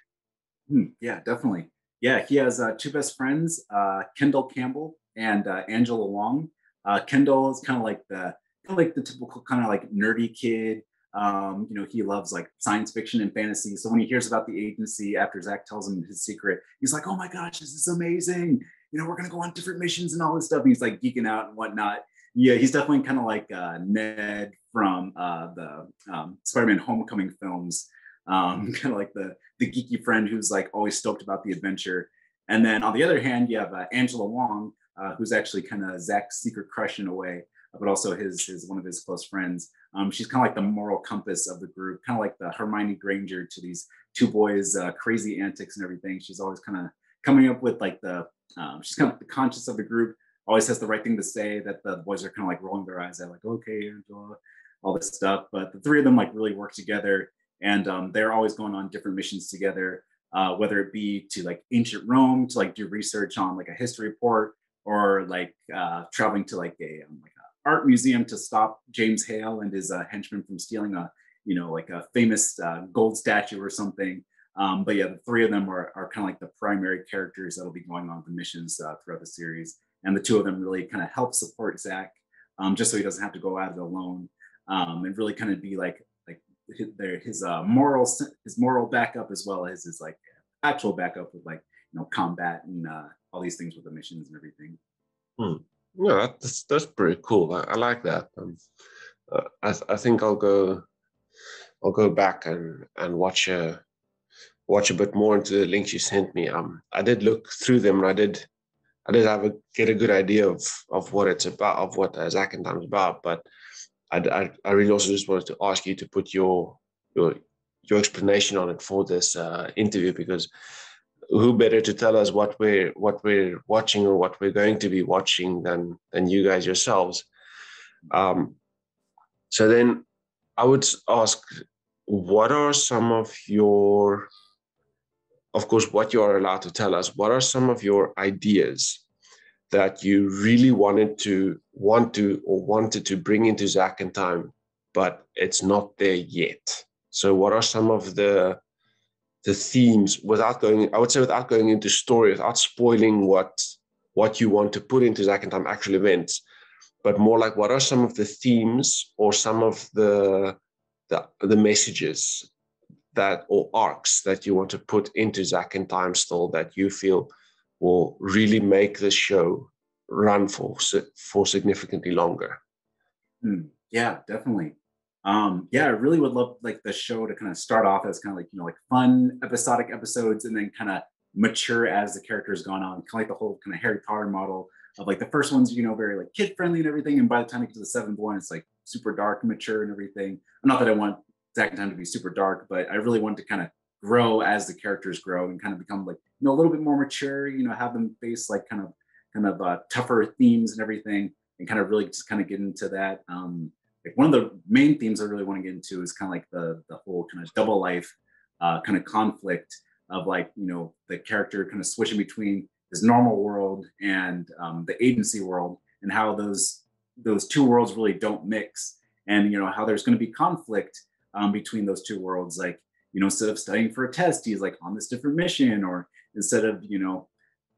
Hmm, yeah, definitely. Yeah, he has uh, two best friends, uh, Kendall Campbell and uh, Angela Long. Uh, Kendall is kind of like the like the typical kind of like nerdy kid um, you know, he loves like science fiction and fantasy. So when he hears about the agency after Zack tells him his secret, he's like, "Oh my gosh, this is amazing! You know, we're gonna go on different missions and all this stuff." And he's like geeking out and whatnot. Yeah, he's definitely kind of like uh, Ned from uh, the um, Spider-Man Homecoming films. Um, kind of like the the geeky friend who's like always stoked about the adventure. And then on the other hand, you have uh, Angela Wong, uh, who's actually kind of Zack's secret crush in a way, but also his his one of his close friends. Um, she's kind of like the moral compass of the group, kind of like the Hermione Granger to these two boys' uh, crazy antics and everything. She's always kind of coming up with like the, um, she's kind of the conscious of the group, always has the right thing to say that the boys are kind of like rolling their eyes at, like, okay, Angela, all this stuff. But the three of them like really work together and um, they're always going on different missions together, uh, whether it be to like ancient Rome to like do research on like a history report or like uh, traveling to like a um, like art museum to stop James Hale and his uh, henchmen from stealing a, you know, like a famous uh, gold statue or something. Um, but yeah, the three of them are, are kind of like the primary characters that'll be going on the missions uh, throughout the series. And the two of them really kind of help support Zack um, just so he doesn't have to go at it alone um, and really kind of be like, like his, his uh, moral, his moral backup as well as his like actual backup with like, you know, combat and uh, all these things with the missions and everything. Hmm yeah, that's that's pretty cool. I, I like that. Um, uh, I I think I'll go I'll go back and and watch a watch a bit more into the links you sent me. Um, I did look through them, and I did I did have a get a good idea of of what it's about, of what uh, Zack in Time is about. But I, I I really also just wanted to ask you to put your your your explanation on it for this uh, interview because who better to tell us what we're what we're watching or what we're going to be watching than than you guys yourselves um, so then i would ask what are some of your of course what you are allowed to tell us what are some of your ideas that you really wanted to want to or wanted to bring into Zack in time but it's not there yet? So what are some of the the themes without going i would say without going into story without spoiling what what you want to put into Zack in Time actual events but more like what are some of the themes or some of the the, the messages that or arcs that you want to put into Zack in Time Stall that you feel will really make the show run for for significantly longer? Mm, yeah definitely. Um, yeah, I really would love like the show to kind of start off as kind of like you know like fun episodic episodes, and then kind of mature as the characters gone on, kind of like the whole kind of Harry Potter model of like the first one's you know very like kid friendly and everything, and by the time you get to the seventh one, it's like super dark, mature, and everything. Not that I want And Time to be super dark, but I really want to kind of grow as the characters grow and kind of become like you know a little bit more mature. You know, have them face like kind of kind of uh, tougher themes and everything, and kind of really just kind of get into that. Um, like one of the main themes I really want to get into is kind of like the the whole kind of double life uh, kind of conflict of like you know the character kind of switching between his normal world and um, the agency world and how those those two worlds really don't mix and you know how there's going to be conflict um, between those two worlds like you know instead of studying for a test he's like on this different mission or instead of you know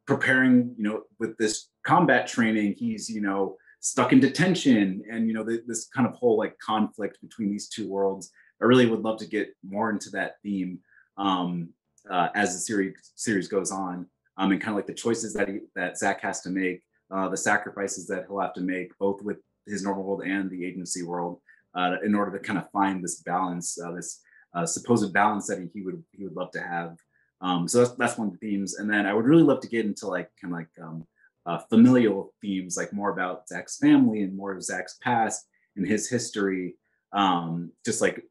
preparing you know with this combat training he's you know stuck in detention. And you know the, this kind of whole like conflict between these two worlds i really would love to get more into that theme um, uh, as the series series goes on um, and kind of like the choices that he that zack has to make uh, the sacrifices that he'll have to make both with his normal world and the agency world uh, in order to kind of find this balance uh, this uh, supposed balance that he, would he would love to have um, so that's, that's one of the themes and then i would really love to get into like kind of like um, uh, familial themes, like more about Zack's family and more of Zack's past and his history, um, just like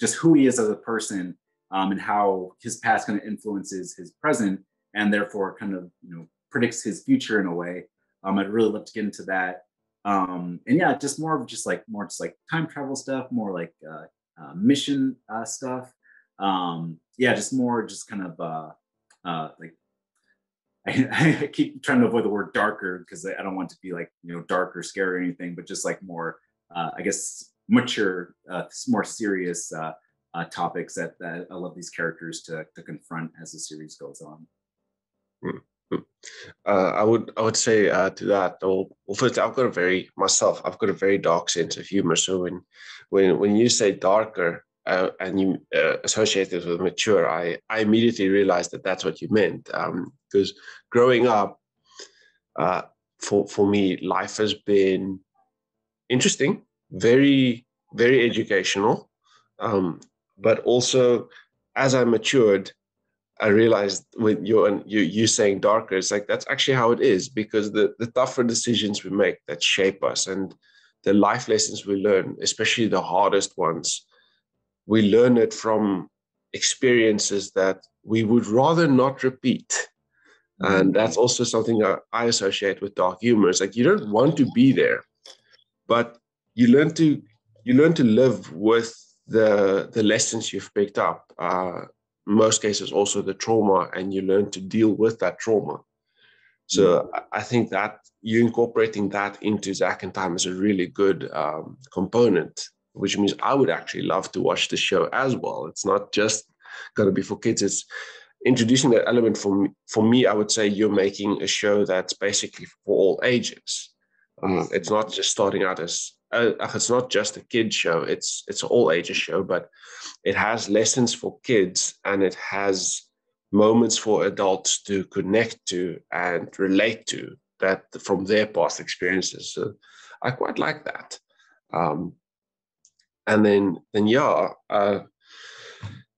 just who he is as a person um, and how his past kind of influences his present and therefore kind of you know predicts his future in a way. Um, I'd really love to get into that. Um, and yeah, just more of just like more just like time travel stuff, more like uh, uh, mission uh, stuff. Um, yeah, just more just kind of uh, uh, like I, I, keep trying to avoid the word darker because I don't want to be like you know dark or scary or anything, but just like more, uh, I guess, mature, more serious topics that, that I love these characters to to confront as the series goes on. Mm-hmm. Uh, I would I would say uh, to that. Well, well, first I've got a very myself. I've got a very dark sense of humor. So when when when you say darker, uh, and you uh, associate it with mature, I, I immediately realized that that's what you meant. Because um, growing up, uh, for for me, life has been interesting, very very educational, um, but also as I matured, I realized with you and you you saying darker, it's like that's actually how it is because the the tougher decisions we make that shape us and the life lessons we learn, especially the hardest ones we learn it from experiences that we would rather not repeat. And that's also something that I associate with dark humor. It's like you don't want to be there, but you learn to you learn to live with the the lessons you've picked up. Uh, most cases, also the trauma, and you learn to deal with that trauma. So mm. I think that you incorporating that into zack in Time is a really good um, component which means I would actually love to watch the show as well. It's not just going to be for kids. It's introducing that element for me, for me. I would say you're making a show that's basically for all ages. Um, it's not just starting out as uh, it's not just a kid show. It's it's all ages show, but it has lessons for kids and it has moments for adults to connect to and relate to that from their past experiences. So I quite like that. Um, and then then yeah uh,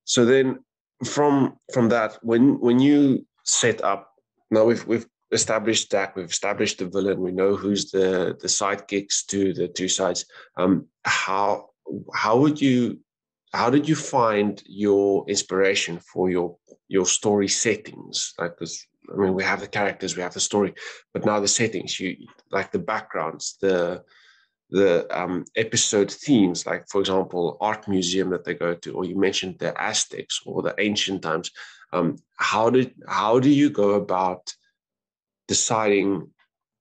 so then from from that when when you set up now we've we've established that. We've established the villain. We know who's the the sidekicks to the two sides. Um how how would you how did you find your inspiration for your your story settings? Like because i mean we have the characters we have the story but now the settings you like the backgrounds the the um, episode themes, like for example, art museum that they go to, or you mentioned the Aztecs or the ancient times. Um, how did how do you go about deciding?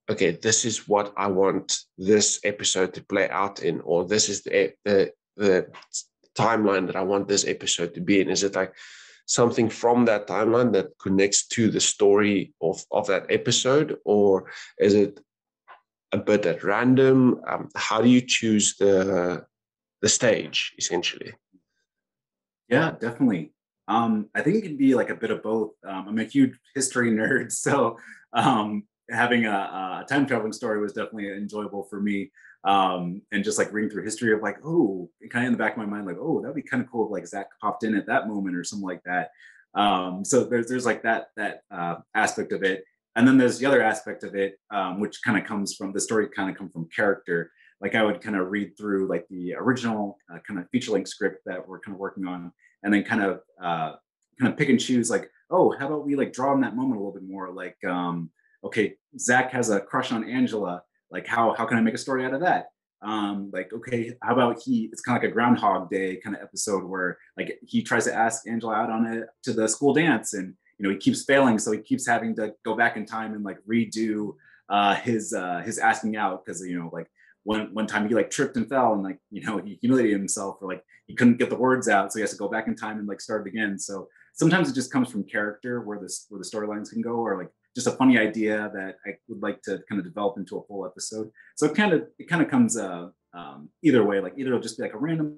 Okay, this is what I want this episode to play out in, or this is the the, the timeline that I want this episode to be in. Is it like something from that timeline that connects to the story of, of that episode, or is it a bit at random? Um, how do you choose the the stage essentially? Yeah, definitely. Um, I think it can be like a bit of both. Um, I'm a huge history nerd, so um, having a, a, time traveling story was definitely enjoyable for me. Um, and just like reading through history of like, oh, kind of in the back of my mind, like, oh, that'd be kind of cool if like Zack popped in at that moment or something like that. Um, so there's there's like that that uh, aspect of it. And then there's the other aspect of it, um, which kind of comes from the story, kind of come from character. Like I would kind of read through like the original uh, kind of feature length script that we're kind of working on, and then kind of uh, kind of pick and choose. Like, oh, how about we like draw on that moment a little bit more? Like, um, okay, Zack has a crush on Angela. Like, how how can I make a story out of that? um, like okay how about he it's kind of like a groundhog day kind of episode where like he tries to ask angela out on it to the school dance and you know he keeps failing so he keeps having to go back in time and like redo uh his uh his asking out because you know like one one time he like tripped and fell and like you know he humiliated himself or like he couldn't get the words out so he has to go back in time and like start again so sometimes it just comes from character where this where the storylines can go or like just a funny idea that I would like to kind of develop into a full episode. So it kind of it kind of comes uh, um, either way. Like either it'll just be like a random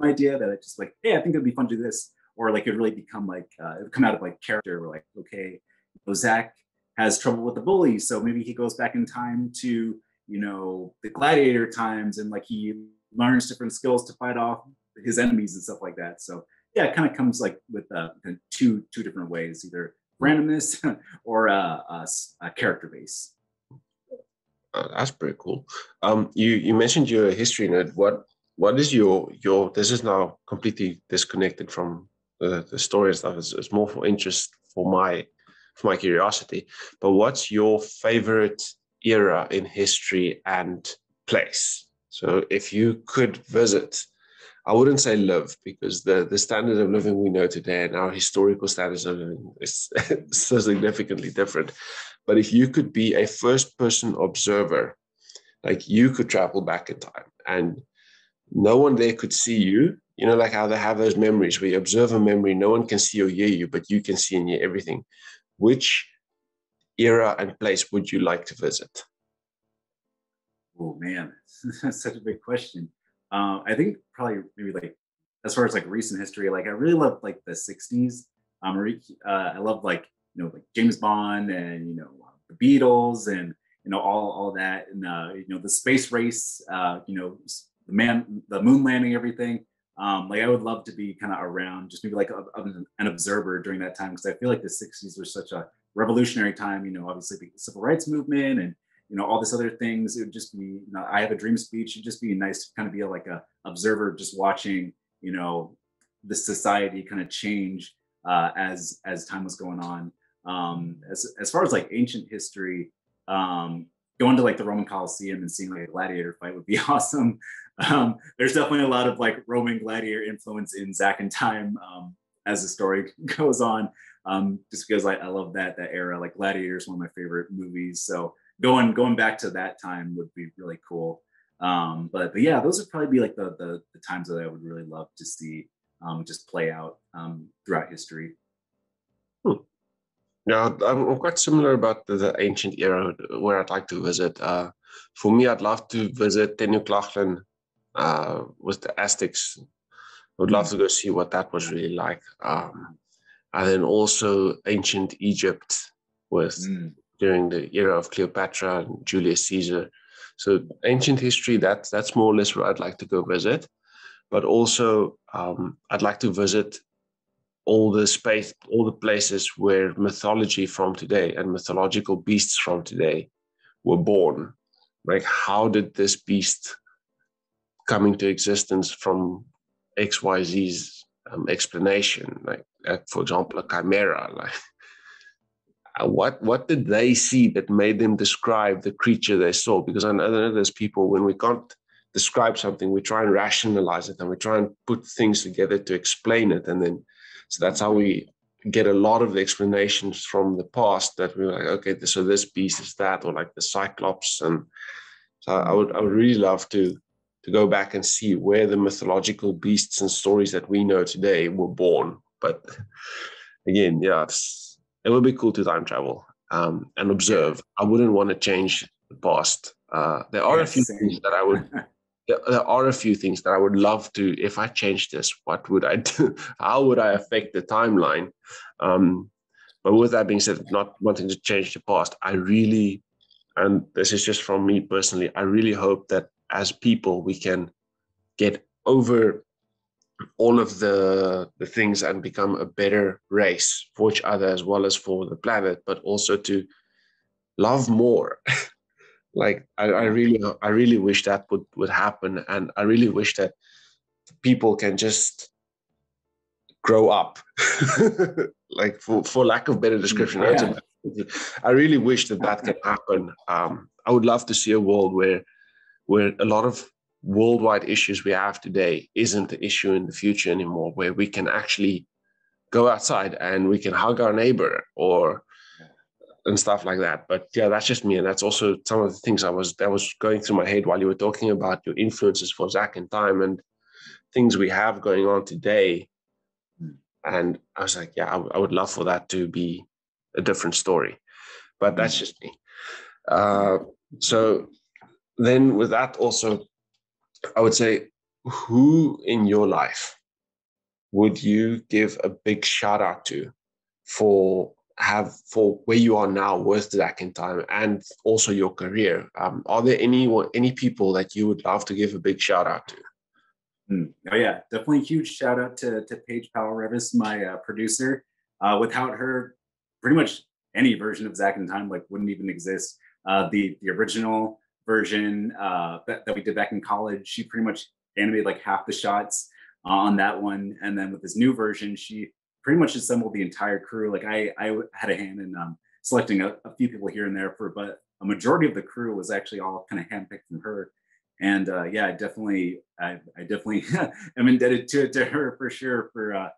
idea that it's just like, hey, I think it'd be fun to do this, or like it really become like uh, it would come out of like character. We're like, okay, so Zack has trouble with the bully, so maybe he goes back in time to you know the gladiator times, and like he learns different skills to fight off his enemies and stuff like that. So yeah, it kind of comes like with uh, two two different ways, either randomness or a, a, a character base. Uh, that's pretty cool. Um, you you mentioned you're history nerd. What what is your your? This is now completely disconnected from the, the story and stuff. It's, it's more for interest for my for my curiosity. But what's your favorite era in history and place? So if you could visit I wouldn't say live because the, the standard of living we know today and our historical standards of living is so significantly different. But if you could be a first person observer, like you could travel back in time and no one there could see you, you know, like how they have those memories where you observe a memory, no one can see or hear you, but you can see and hear everything. Which era and place would you like to visit? Oh man, that's such a big question. Um, I think probably maybe like as far as like recent history, like I really love like the '60s. Um, uh, I love like you know like James Bond and you know the Beatles and you know all all that and uh, you know the space race. Uh, you know the man, the moon landing, everything. Um, like I would love to be kind of around, just maybe like a, an observer during that time because I feel like the '60s were such a revolutionary time. You know, obviously the civil rights movement and you know all this other things it would just be you know i have a dream speech it'd just be nice to kind of be like a observer just watching you know the society kind of change uh, as as time was going on um as as far as like ancient history um going to like the roman coliseum and seeing like a gladiator fight would be awesome um there's definitely a lot of like roman gladiator influence in zack in time um as the story goes on um just because I, I love that that era like gladiator is one of my favorite movies so going going back to that time would be really cool. Um, but but yeah, those would probably be like the the, the times that I would really love to see um, just play out um, throughout history. Hmm. Yeah, I'm quite similar about the, the, ancient era where I'd like to visit. Uh, for me, I'd love to visit Tenochtitlan uh, with the Aztecs. I would love to go see what that was really like. Um, and then also ancient Egypt with mm during the era of Cleopatra and Julius Caesar. So ancient history, that's that's more or less where I'd like to go visit. But also, um, I'd like to visit all the space, all the places where mythology from today and mythological beasts from today were born. Like, how did this beast come into existence from XYZ's um, explanation? Like, for example, a chimera. Like, uh, what what did they see that made them describe the creature they saw? Because I know there's people when we can't describe something, we try and rationalize it and we try and put things together to explain it, and then so that's how we get a lot of the explanations from the past that we're like, okay, so this beast is that, or like the Cyclops, and so I would I would really love to to go back and see where the mythological beasts and stories that we know today were born. But again, yeah, it's it would be cool to time travel um, and observe. I wouldn't want to change the past. Uh, there are yes, a few same. things that I would. there are a few things that I would love to. If I change this, what would I do? How would I affect the timeline? Um, but with that being said, not wanting to change the past, I really, and this is just from me personally, I really hope that as people we can get over all of the the things and become a better race for each other as well as for the planet but also to love more. Like I, I really i really wish that would would happen and i really wish that people can just grow up. Like for for lack of better description yeah. i really wish that that can happen. Um, i would love to see a world where where a lot of worldwide issues we have today isn't the issue in the future anymore, where we can actually go outside and we can hug our neighbor or and stuff like that. But yeah, that's just me, and that's also some of the things I was that was going through my head while you were talking about your influences for Zack in Time and things we have going on today. And I was like, yeah, I, I would love for that to be a different story, but that's mm. just me. Uh, so then, with that, also, I would say, who in your life would you give a big shout out to for have for where you are now with Zack in time and also your career? Um, are there any any people that you would love to give a big shout out to? Mm. Oh yeah, definitely huge shout out to to Paige Powell Revis, my uh, producer. Uh, without her, pretty much any version of Zack in Time like wouldn't even exist. Uh, the the original version uh, that, that we did back in college, she pretty much animated like half the shots on that one, and then with this new version, she pretty much assembled the entire crew. Like I, I had a hand in um, selecting a, a, few people here and there for, but a majority of the crew was actually all kind of handpicked from her. And uh, yeah, I definitely, I, I definitely am indebted to to her for sure for uh,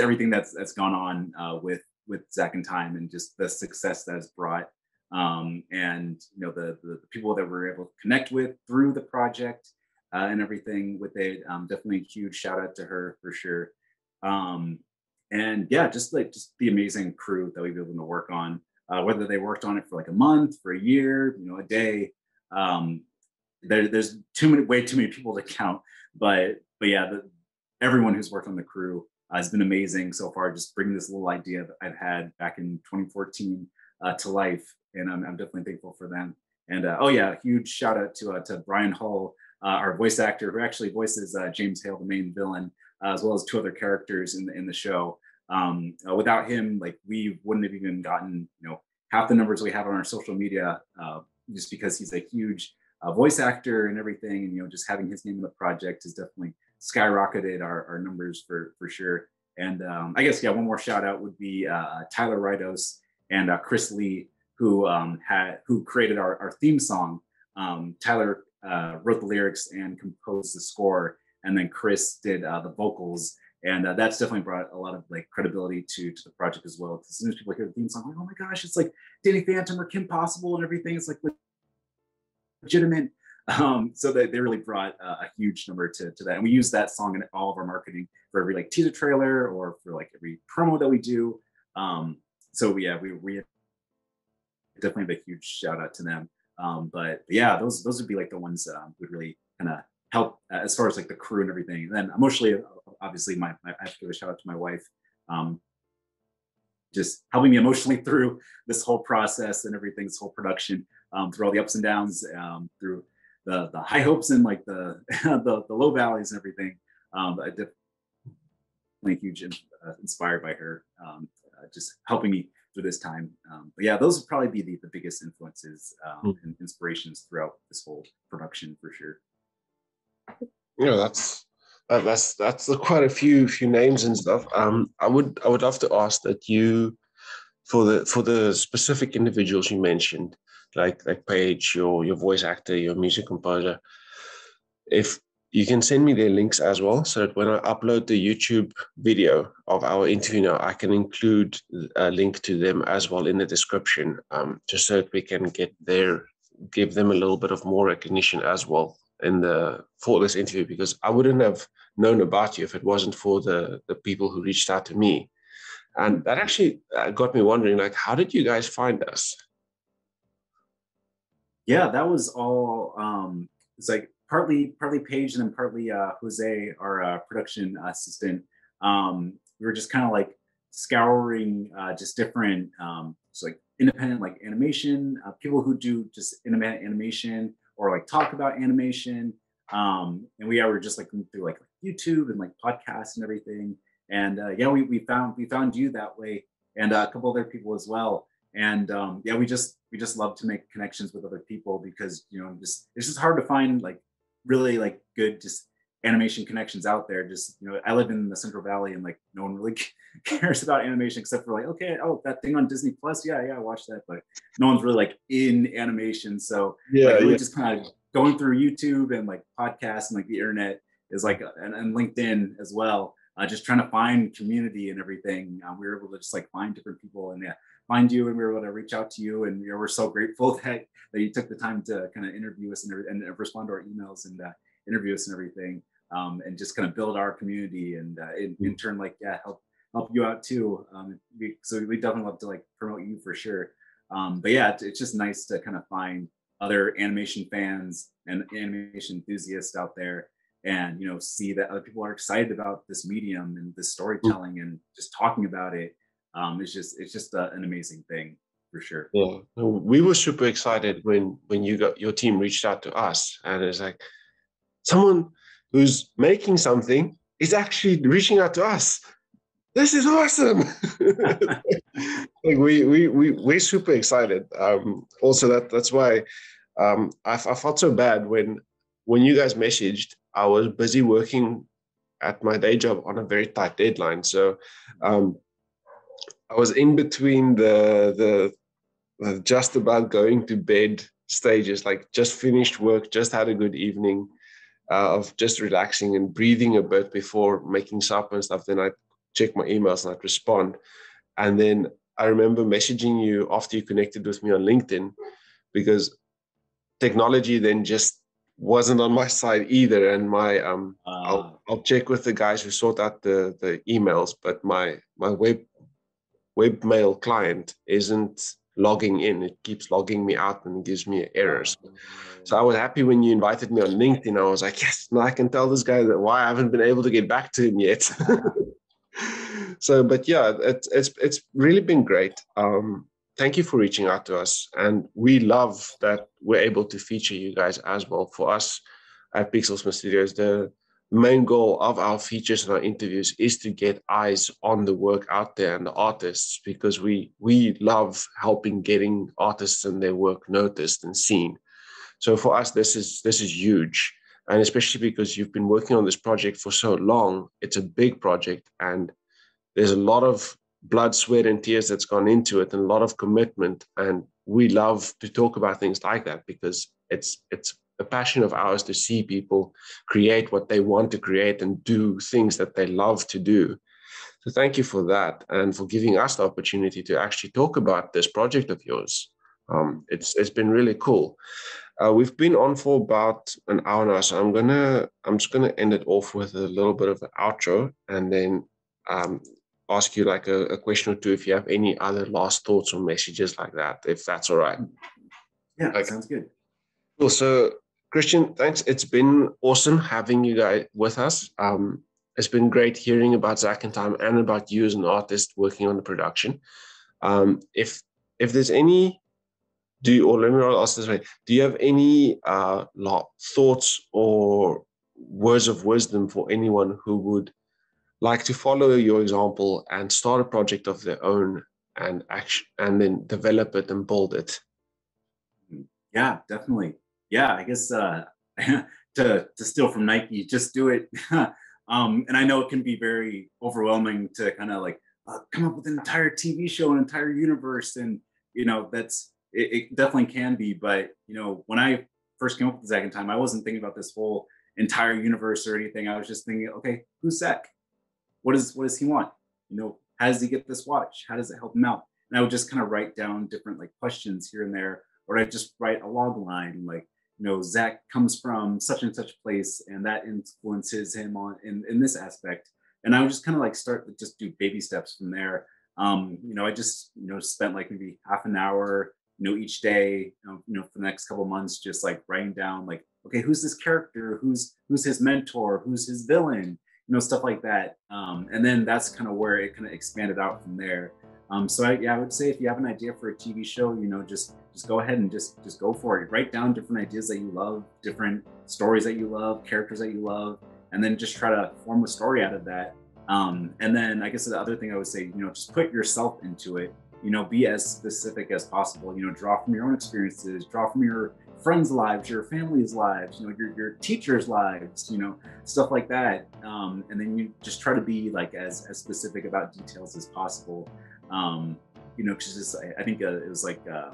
everything that's that's gone on uh, with with Zack in Time and just the success that has brought. Um, and you know the, the, the people that we're able to connect with through the project uh, and everything with it. Um, definitely a huge shout out to her for sure. Um, and yeah, just like just the amazing crew that we've been able to work on. Uh, whether they worked on it for like a month, for a year, you know, a day. Um, there, there's too many, way too many people to count. But but yeah, the, everyone who's worked on the crew uh, has been amazing so far. Just bringing this little idea that I've had back in 2014 uh, to life, and I'm, I'm, definitely thankful for them. And uh, oh yeah, huge shout out to uh, to Brian Hull, uh, our voice actor who actually voices James Hale, the main villain as well as two other characters in the in the show. Um, uh, without him, like we wouldn't have even gotten you know half the numbers we have on our social media, uh, just because he's a huge uh, voice actor and everything, and you know just having his name in the project has definitely skyrocketed our, our numbers for for sure. And um, I guess yeah, one more shout out would be uh, Tyler Rydosz and uh, Chris Lee, who um, had who created our, our theme song. Um, Tyler uh, wrote the lyrics and composed the score and then Chris did uh, the vocals, and uh, that's definitely brought a lot of like credibility to to the project as well. As soon as people hear the theme song, like, oh my gosh, it's like Danny Phantom or Kim Possible and everything. It's like legitimate. Um, so they, they really brought uh, a huge number to, to that. And we use that song in all of our marketing for every like teaser trailer or for like every promo that we do. Um, so yeah, we, we definitely have a huge shout out to them. Um, but yeah, those, those would be like the ones um, would really kind of help uh, as far as like the crew and everything. And then emotionally, obviously, my, my, I have to give a shout out to my wife, um, just helping me emotionally through this whole process and everything, this whole production, um, through all the ups and downs, um, through the the high hopes and like the the, the low valleys and everything. Um, I definitely huge uh, inspired by her, uh, just helping me through this time. Um, but yeah, those would probably be the, the biggest influences um, mm. and inspirations throughout this whole production for sure you know that's that, that's that's quite a few few names and stuff. Um, I would I would love to ask that you for the for the specific individuals you mentioned, like like Paige, your your voice actor, your music composer, if you can send me their links as well, so that when I upload the YouTube video of our interview now, I can include a link to them as well in the description, um, just so that we can get their give them a little bit of more recognition as well in the for this interview because I wouldn't have known about you if it wasn't for the the people who reached out to me, and that actually uh, got me wondering like how did you guys find us? Yeah, that was all. Um, it's like partly partly Paige and then partly uh, Jose, our uh, production assistant. Um, we were just kind of like scouring uh, just different, um, just like independent like animation, uh, people who do just independent animation or like talk about animation. Um, and we were just like through like YouTube and like podcasts and everything. And uh, yeah, we, we found we found you that way, and uh, a couple other people as well. And um, yeah, we just we just love to make connections with other people because you know just it's just hard to find like really like good just animation connections out there. Just you know, I live in the Central Valley, and like no one really cares about animation except for like, okay, oh, that thing on Disney Plus, yeah, yeah, I watched that, but no one's really like in animation. So yeah, like, really yeah. just kind of going through YouTube and like podcasts and like the internet is like and, and LinkedIn as well. Uh, just trying to find community and everything. Um, we were able to just like find different people and yeah, find you, and we were able to reach out to you. And you know, we're so grateful that that you took the time to kind of interview us and, and respond to our emails and uh, interview us and everything, um, and just kind of build our community and uh, in, in, turn, like yeah, help help you out too. Um, we, so we definitely love to like promote you for sure. Um, but yeah, it's, it's just nice to kind of find other animation fans and animation enthusiasts out there and you know see that other people are excited about this medium and this storytelling and just talking about it um, it's just it's just a, an amazing thing for sure. Yeah. We were super excited when when you got your team reached out to us and it's like someone who's making something is actually reaching out to us. This is awesome! Like we we we we're super excited. Um also that that's why um I, I felt so bad when when you guys messaged. I was busy working at my day job on a very tight deadline. So um, I was in between the, the, just about going to bed stages, like just finished work, just had a good evening uh, of just relaxing and breathing a bit before making supper and stuff. Then I check my emails and I'd respond. And then I remember messaging you after you connected with me on LinkedIn because technology then just wasn't on my side either. And my um, uh, I'll I'll check with the guys who sort out the the emails, but my my web webmail client isn't logging in. It keeps logging me out and gives me errors. So I was happy when you invited me on LinkedIn. I was like, yes, now I can tell this guy that why I haven't been able to get back to him yet. so, but yeah, it's it's it's really been great. Um, thank you for reaching out to us. And we love that we're able to feature you guys as well. For us at Pixelsmith Studios, the main goal of our features and our interviews is to get eyes on the work out there and the artists because we we love helping getting artists and their work noticed and seen. So for us, this is this is huge. And especially because you've been working on this project for so long, it's a big project and there's a lot of blood, sweat, and tears that's gone into it, and a lot of commitment. And we love to talk about things like that because it's it's a passion of ours to see people create what they want to create and do things that they love to do. So thank you for that and for giving us the opportunity to actually talk about this project of yours. Um, it's it's been really cool. Uh, we've been on for about an hour now, so I'm gonna I'm just gonna end it off with a little bit of an outro, and then um, ask you like a, a, question or two if you have any other last thoughts or messages like that, if that's all right. Yeah, okay. sounds good. Cool. So, Christian, thanks. It's been awesome having you guys with us. Um, it's been great hearing about Zack in Time and about you as an artist working on the production. Um, if if there's any, do you, or let me ask this way: Do you have any uh, thoughts or words of wisdom for anyone who would like to follow your example and start a project of their own and action and then develop it and build it yeah definitely yeah i guess uh to to steal from nike just do it um and i know it can be very overwhelming to kind of like uh, come up with an entire tv show an entire universe and you know that's it, it, definitely can be but you know when i first came up with Zack in Time i wasn't thinking about this whole entire universe or anything i was just thinking okay who's Zack what does what does he want? You know, how does he get this watch? How does it help him out? And I would just kind of write down different like questions here and there, or I just write a log line like, you know, Zack comes from such and such place, and that influences him on in, in this aspect. And I would just kind of like start to just do baby steps from there. Um, you know, I just you know spent like maybe half an hour, you know, each day, you know, you know for the next couple months, just like writing down like, okay, who's this character? Who's who's his mentor? Who's his villain? you know, stuff like that. Um, and then that's kind of where it kind of expanded out from there. Um, so I, yeah, I would say if you have an idea for a TV show, you know, just just go ahead and just just go for it. Write down different ideas that you love, different stories that you love, characters that you love, and then just try to form a story out of that. Um, and then I guess the other thing I would say, you know, just put yourself into it. You know, be as specific as possible. You know, draw from your own experiences, draw from your friends' lives, your family's lives, you know, your, your teachers' lives, you know, stuff like that. Um, and then you just try to be like as, as specific about details as possible. Um, you know, because I, I think uh, it was like uh,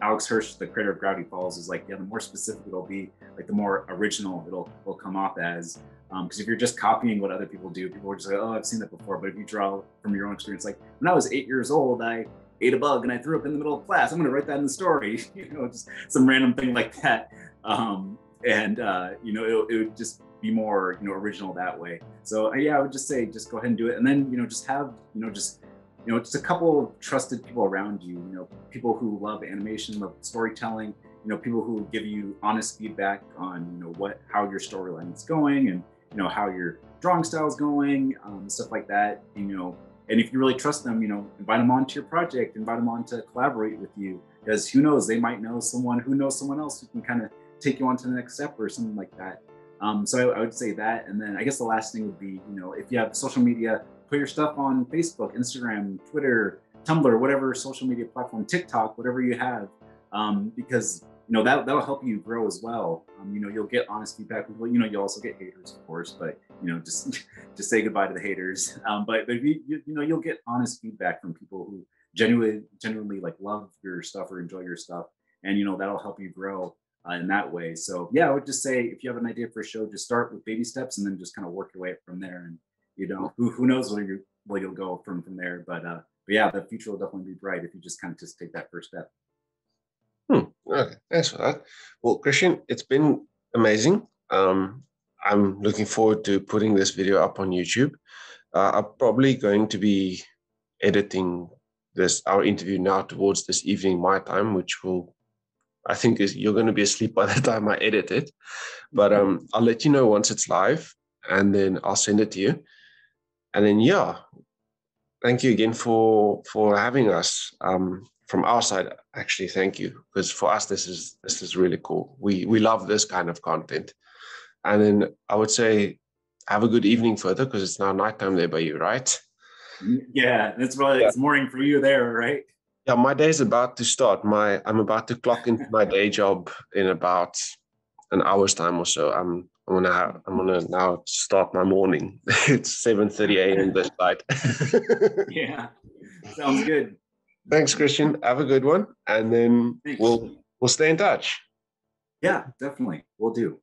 Alex Hirsch, the creator of Gravity Falls, is like, yeah, the more specific it'll be, like the more original it'll will come off as. Because um, if you're just copying what other people do, people are just like, oh, I've seen that before. But if you draw from your own experience, like when I was eight years old, I ate a bug and I threw up in the middle of class. I'm going to write that in the story, you know, just some random thing like that. Um, and uh, you know, it, it would just be more, you know, original that way. So yeah, I would just say, just go ahead and do it, and then you know, just have, you know, just you know, just a couple of trusted people around you. You know, people who love animation, love storytelling. You know, people who give you honest feedback on you know what how your storyline is going and you know how your drawing style is going, um, stuff like that. You know, and if you really trust them, you know, invite them onto your project, invite them on to collaborate with you, because who knows, they might know someone who knows someone else who can kind of take you on to the next step or something like that. Um, so I, I, would say that, and then I guess the last thing would be, you know, if you have social media, put your stuff on Facebook, Instagram, Twitter, Tumblr, whatever social media platform, TikTok, whatever you have, um, because you know that that'll help you grow as well. Um, you know, you'll get honest feedback. Well, you know, you also get haters, of course, but you know, just just say goodbye to the haters. Um, but but you, you you know, you'll get honest feedback from people who genuinely genuinely like love your stuff or enjoy your stuff, and you know that'll help you grow uh, in that way. So yeah, I would just say if you have an idea for a show, just start with baby steps and then just kind of work your way up from there. And you know, who who knows where you where you'll go from from there. But uh, but yeah, the future will definitely be bright if you just kind of just take that first step. Hmm. Okay, thanks for that. Well, Christian, it's been amazing. Um, I'm looking forward to putting this video up on YouTube. Uh, I'm probably going to be editing this our interview now towards this evening my time, which will I think is you're going to be asleep by the time I edit it. But um, I'll let you know once it's live, and then I'll send it to you. And then yeah, thank you again for for having us. Um, from our side, actually, thank you because for us this is this is really cool. We we love this kind of content. And then I would say, have a good evening further because it's now nighttime there by you, right? Yeah, it's probably yeah. it's morning for you there, right? Yeah, my day is about to start. My I'm about to clock into my day job in about an hour's time or so. I'm I'm gonna I'm gonna now start my morning. it's 7:30 a.m. this night. yeah, sounds good. Thanks, Christian. Have a good one, and then Thanks. we'll we'll stay in touch. Yeah, definitely. We'll do.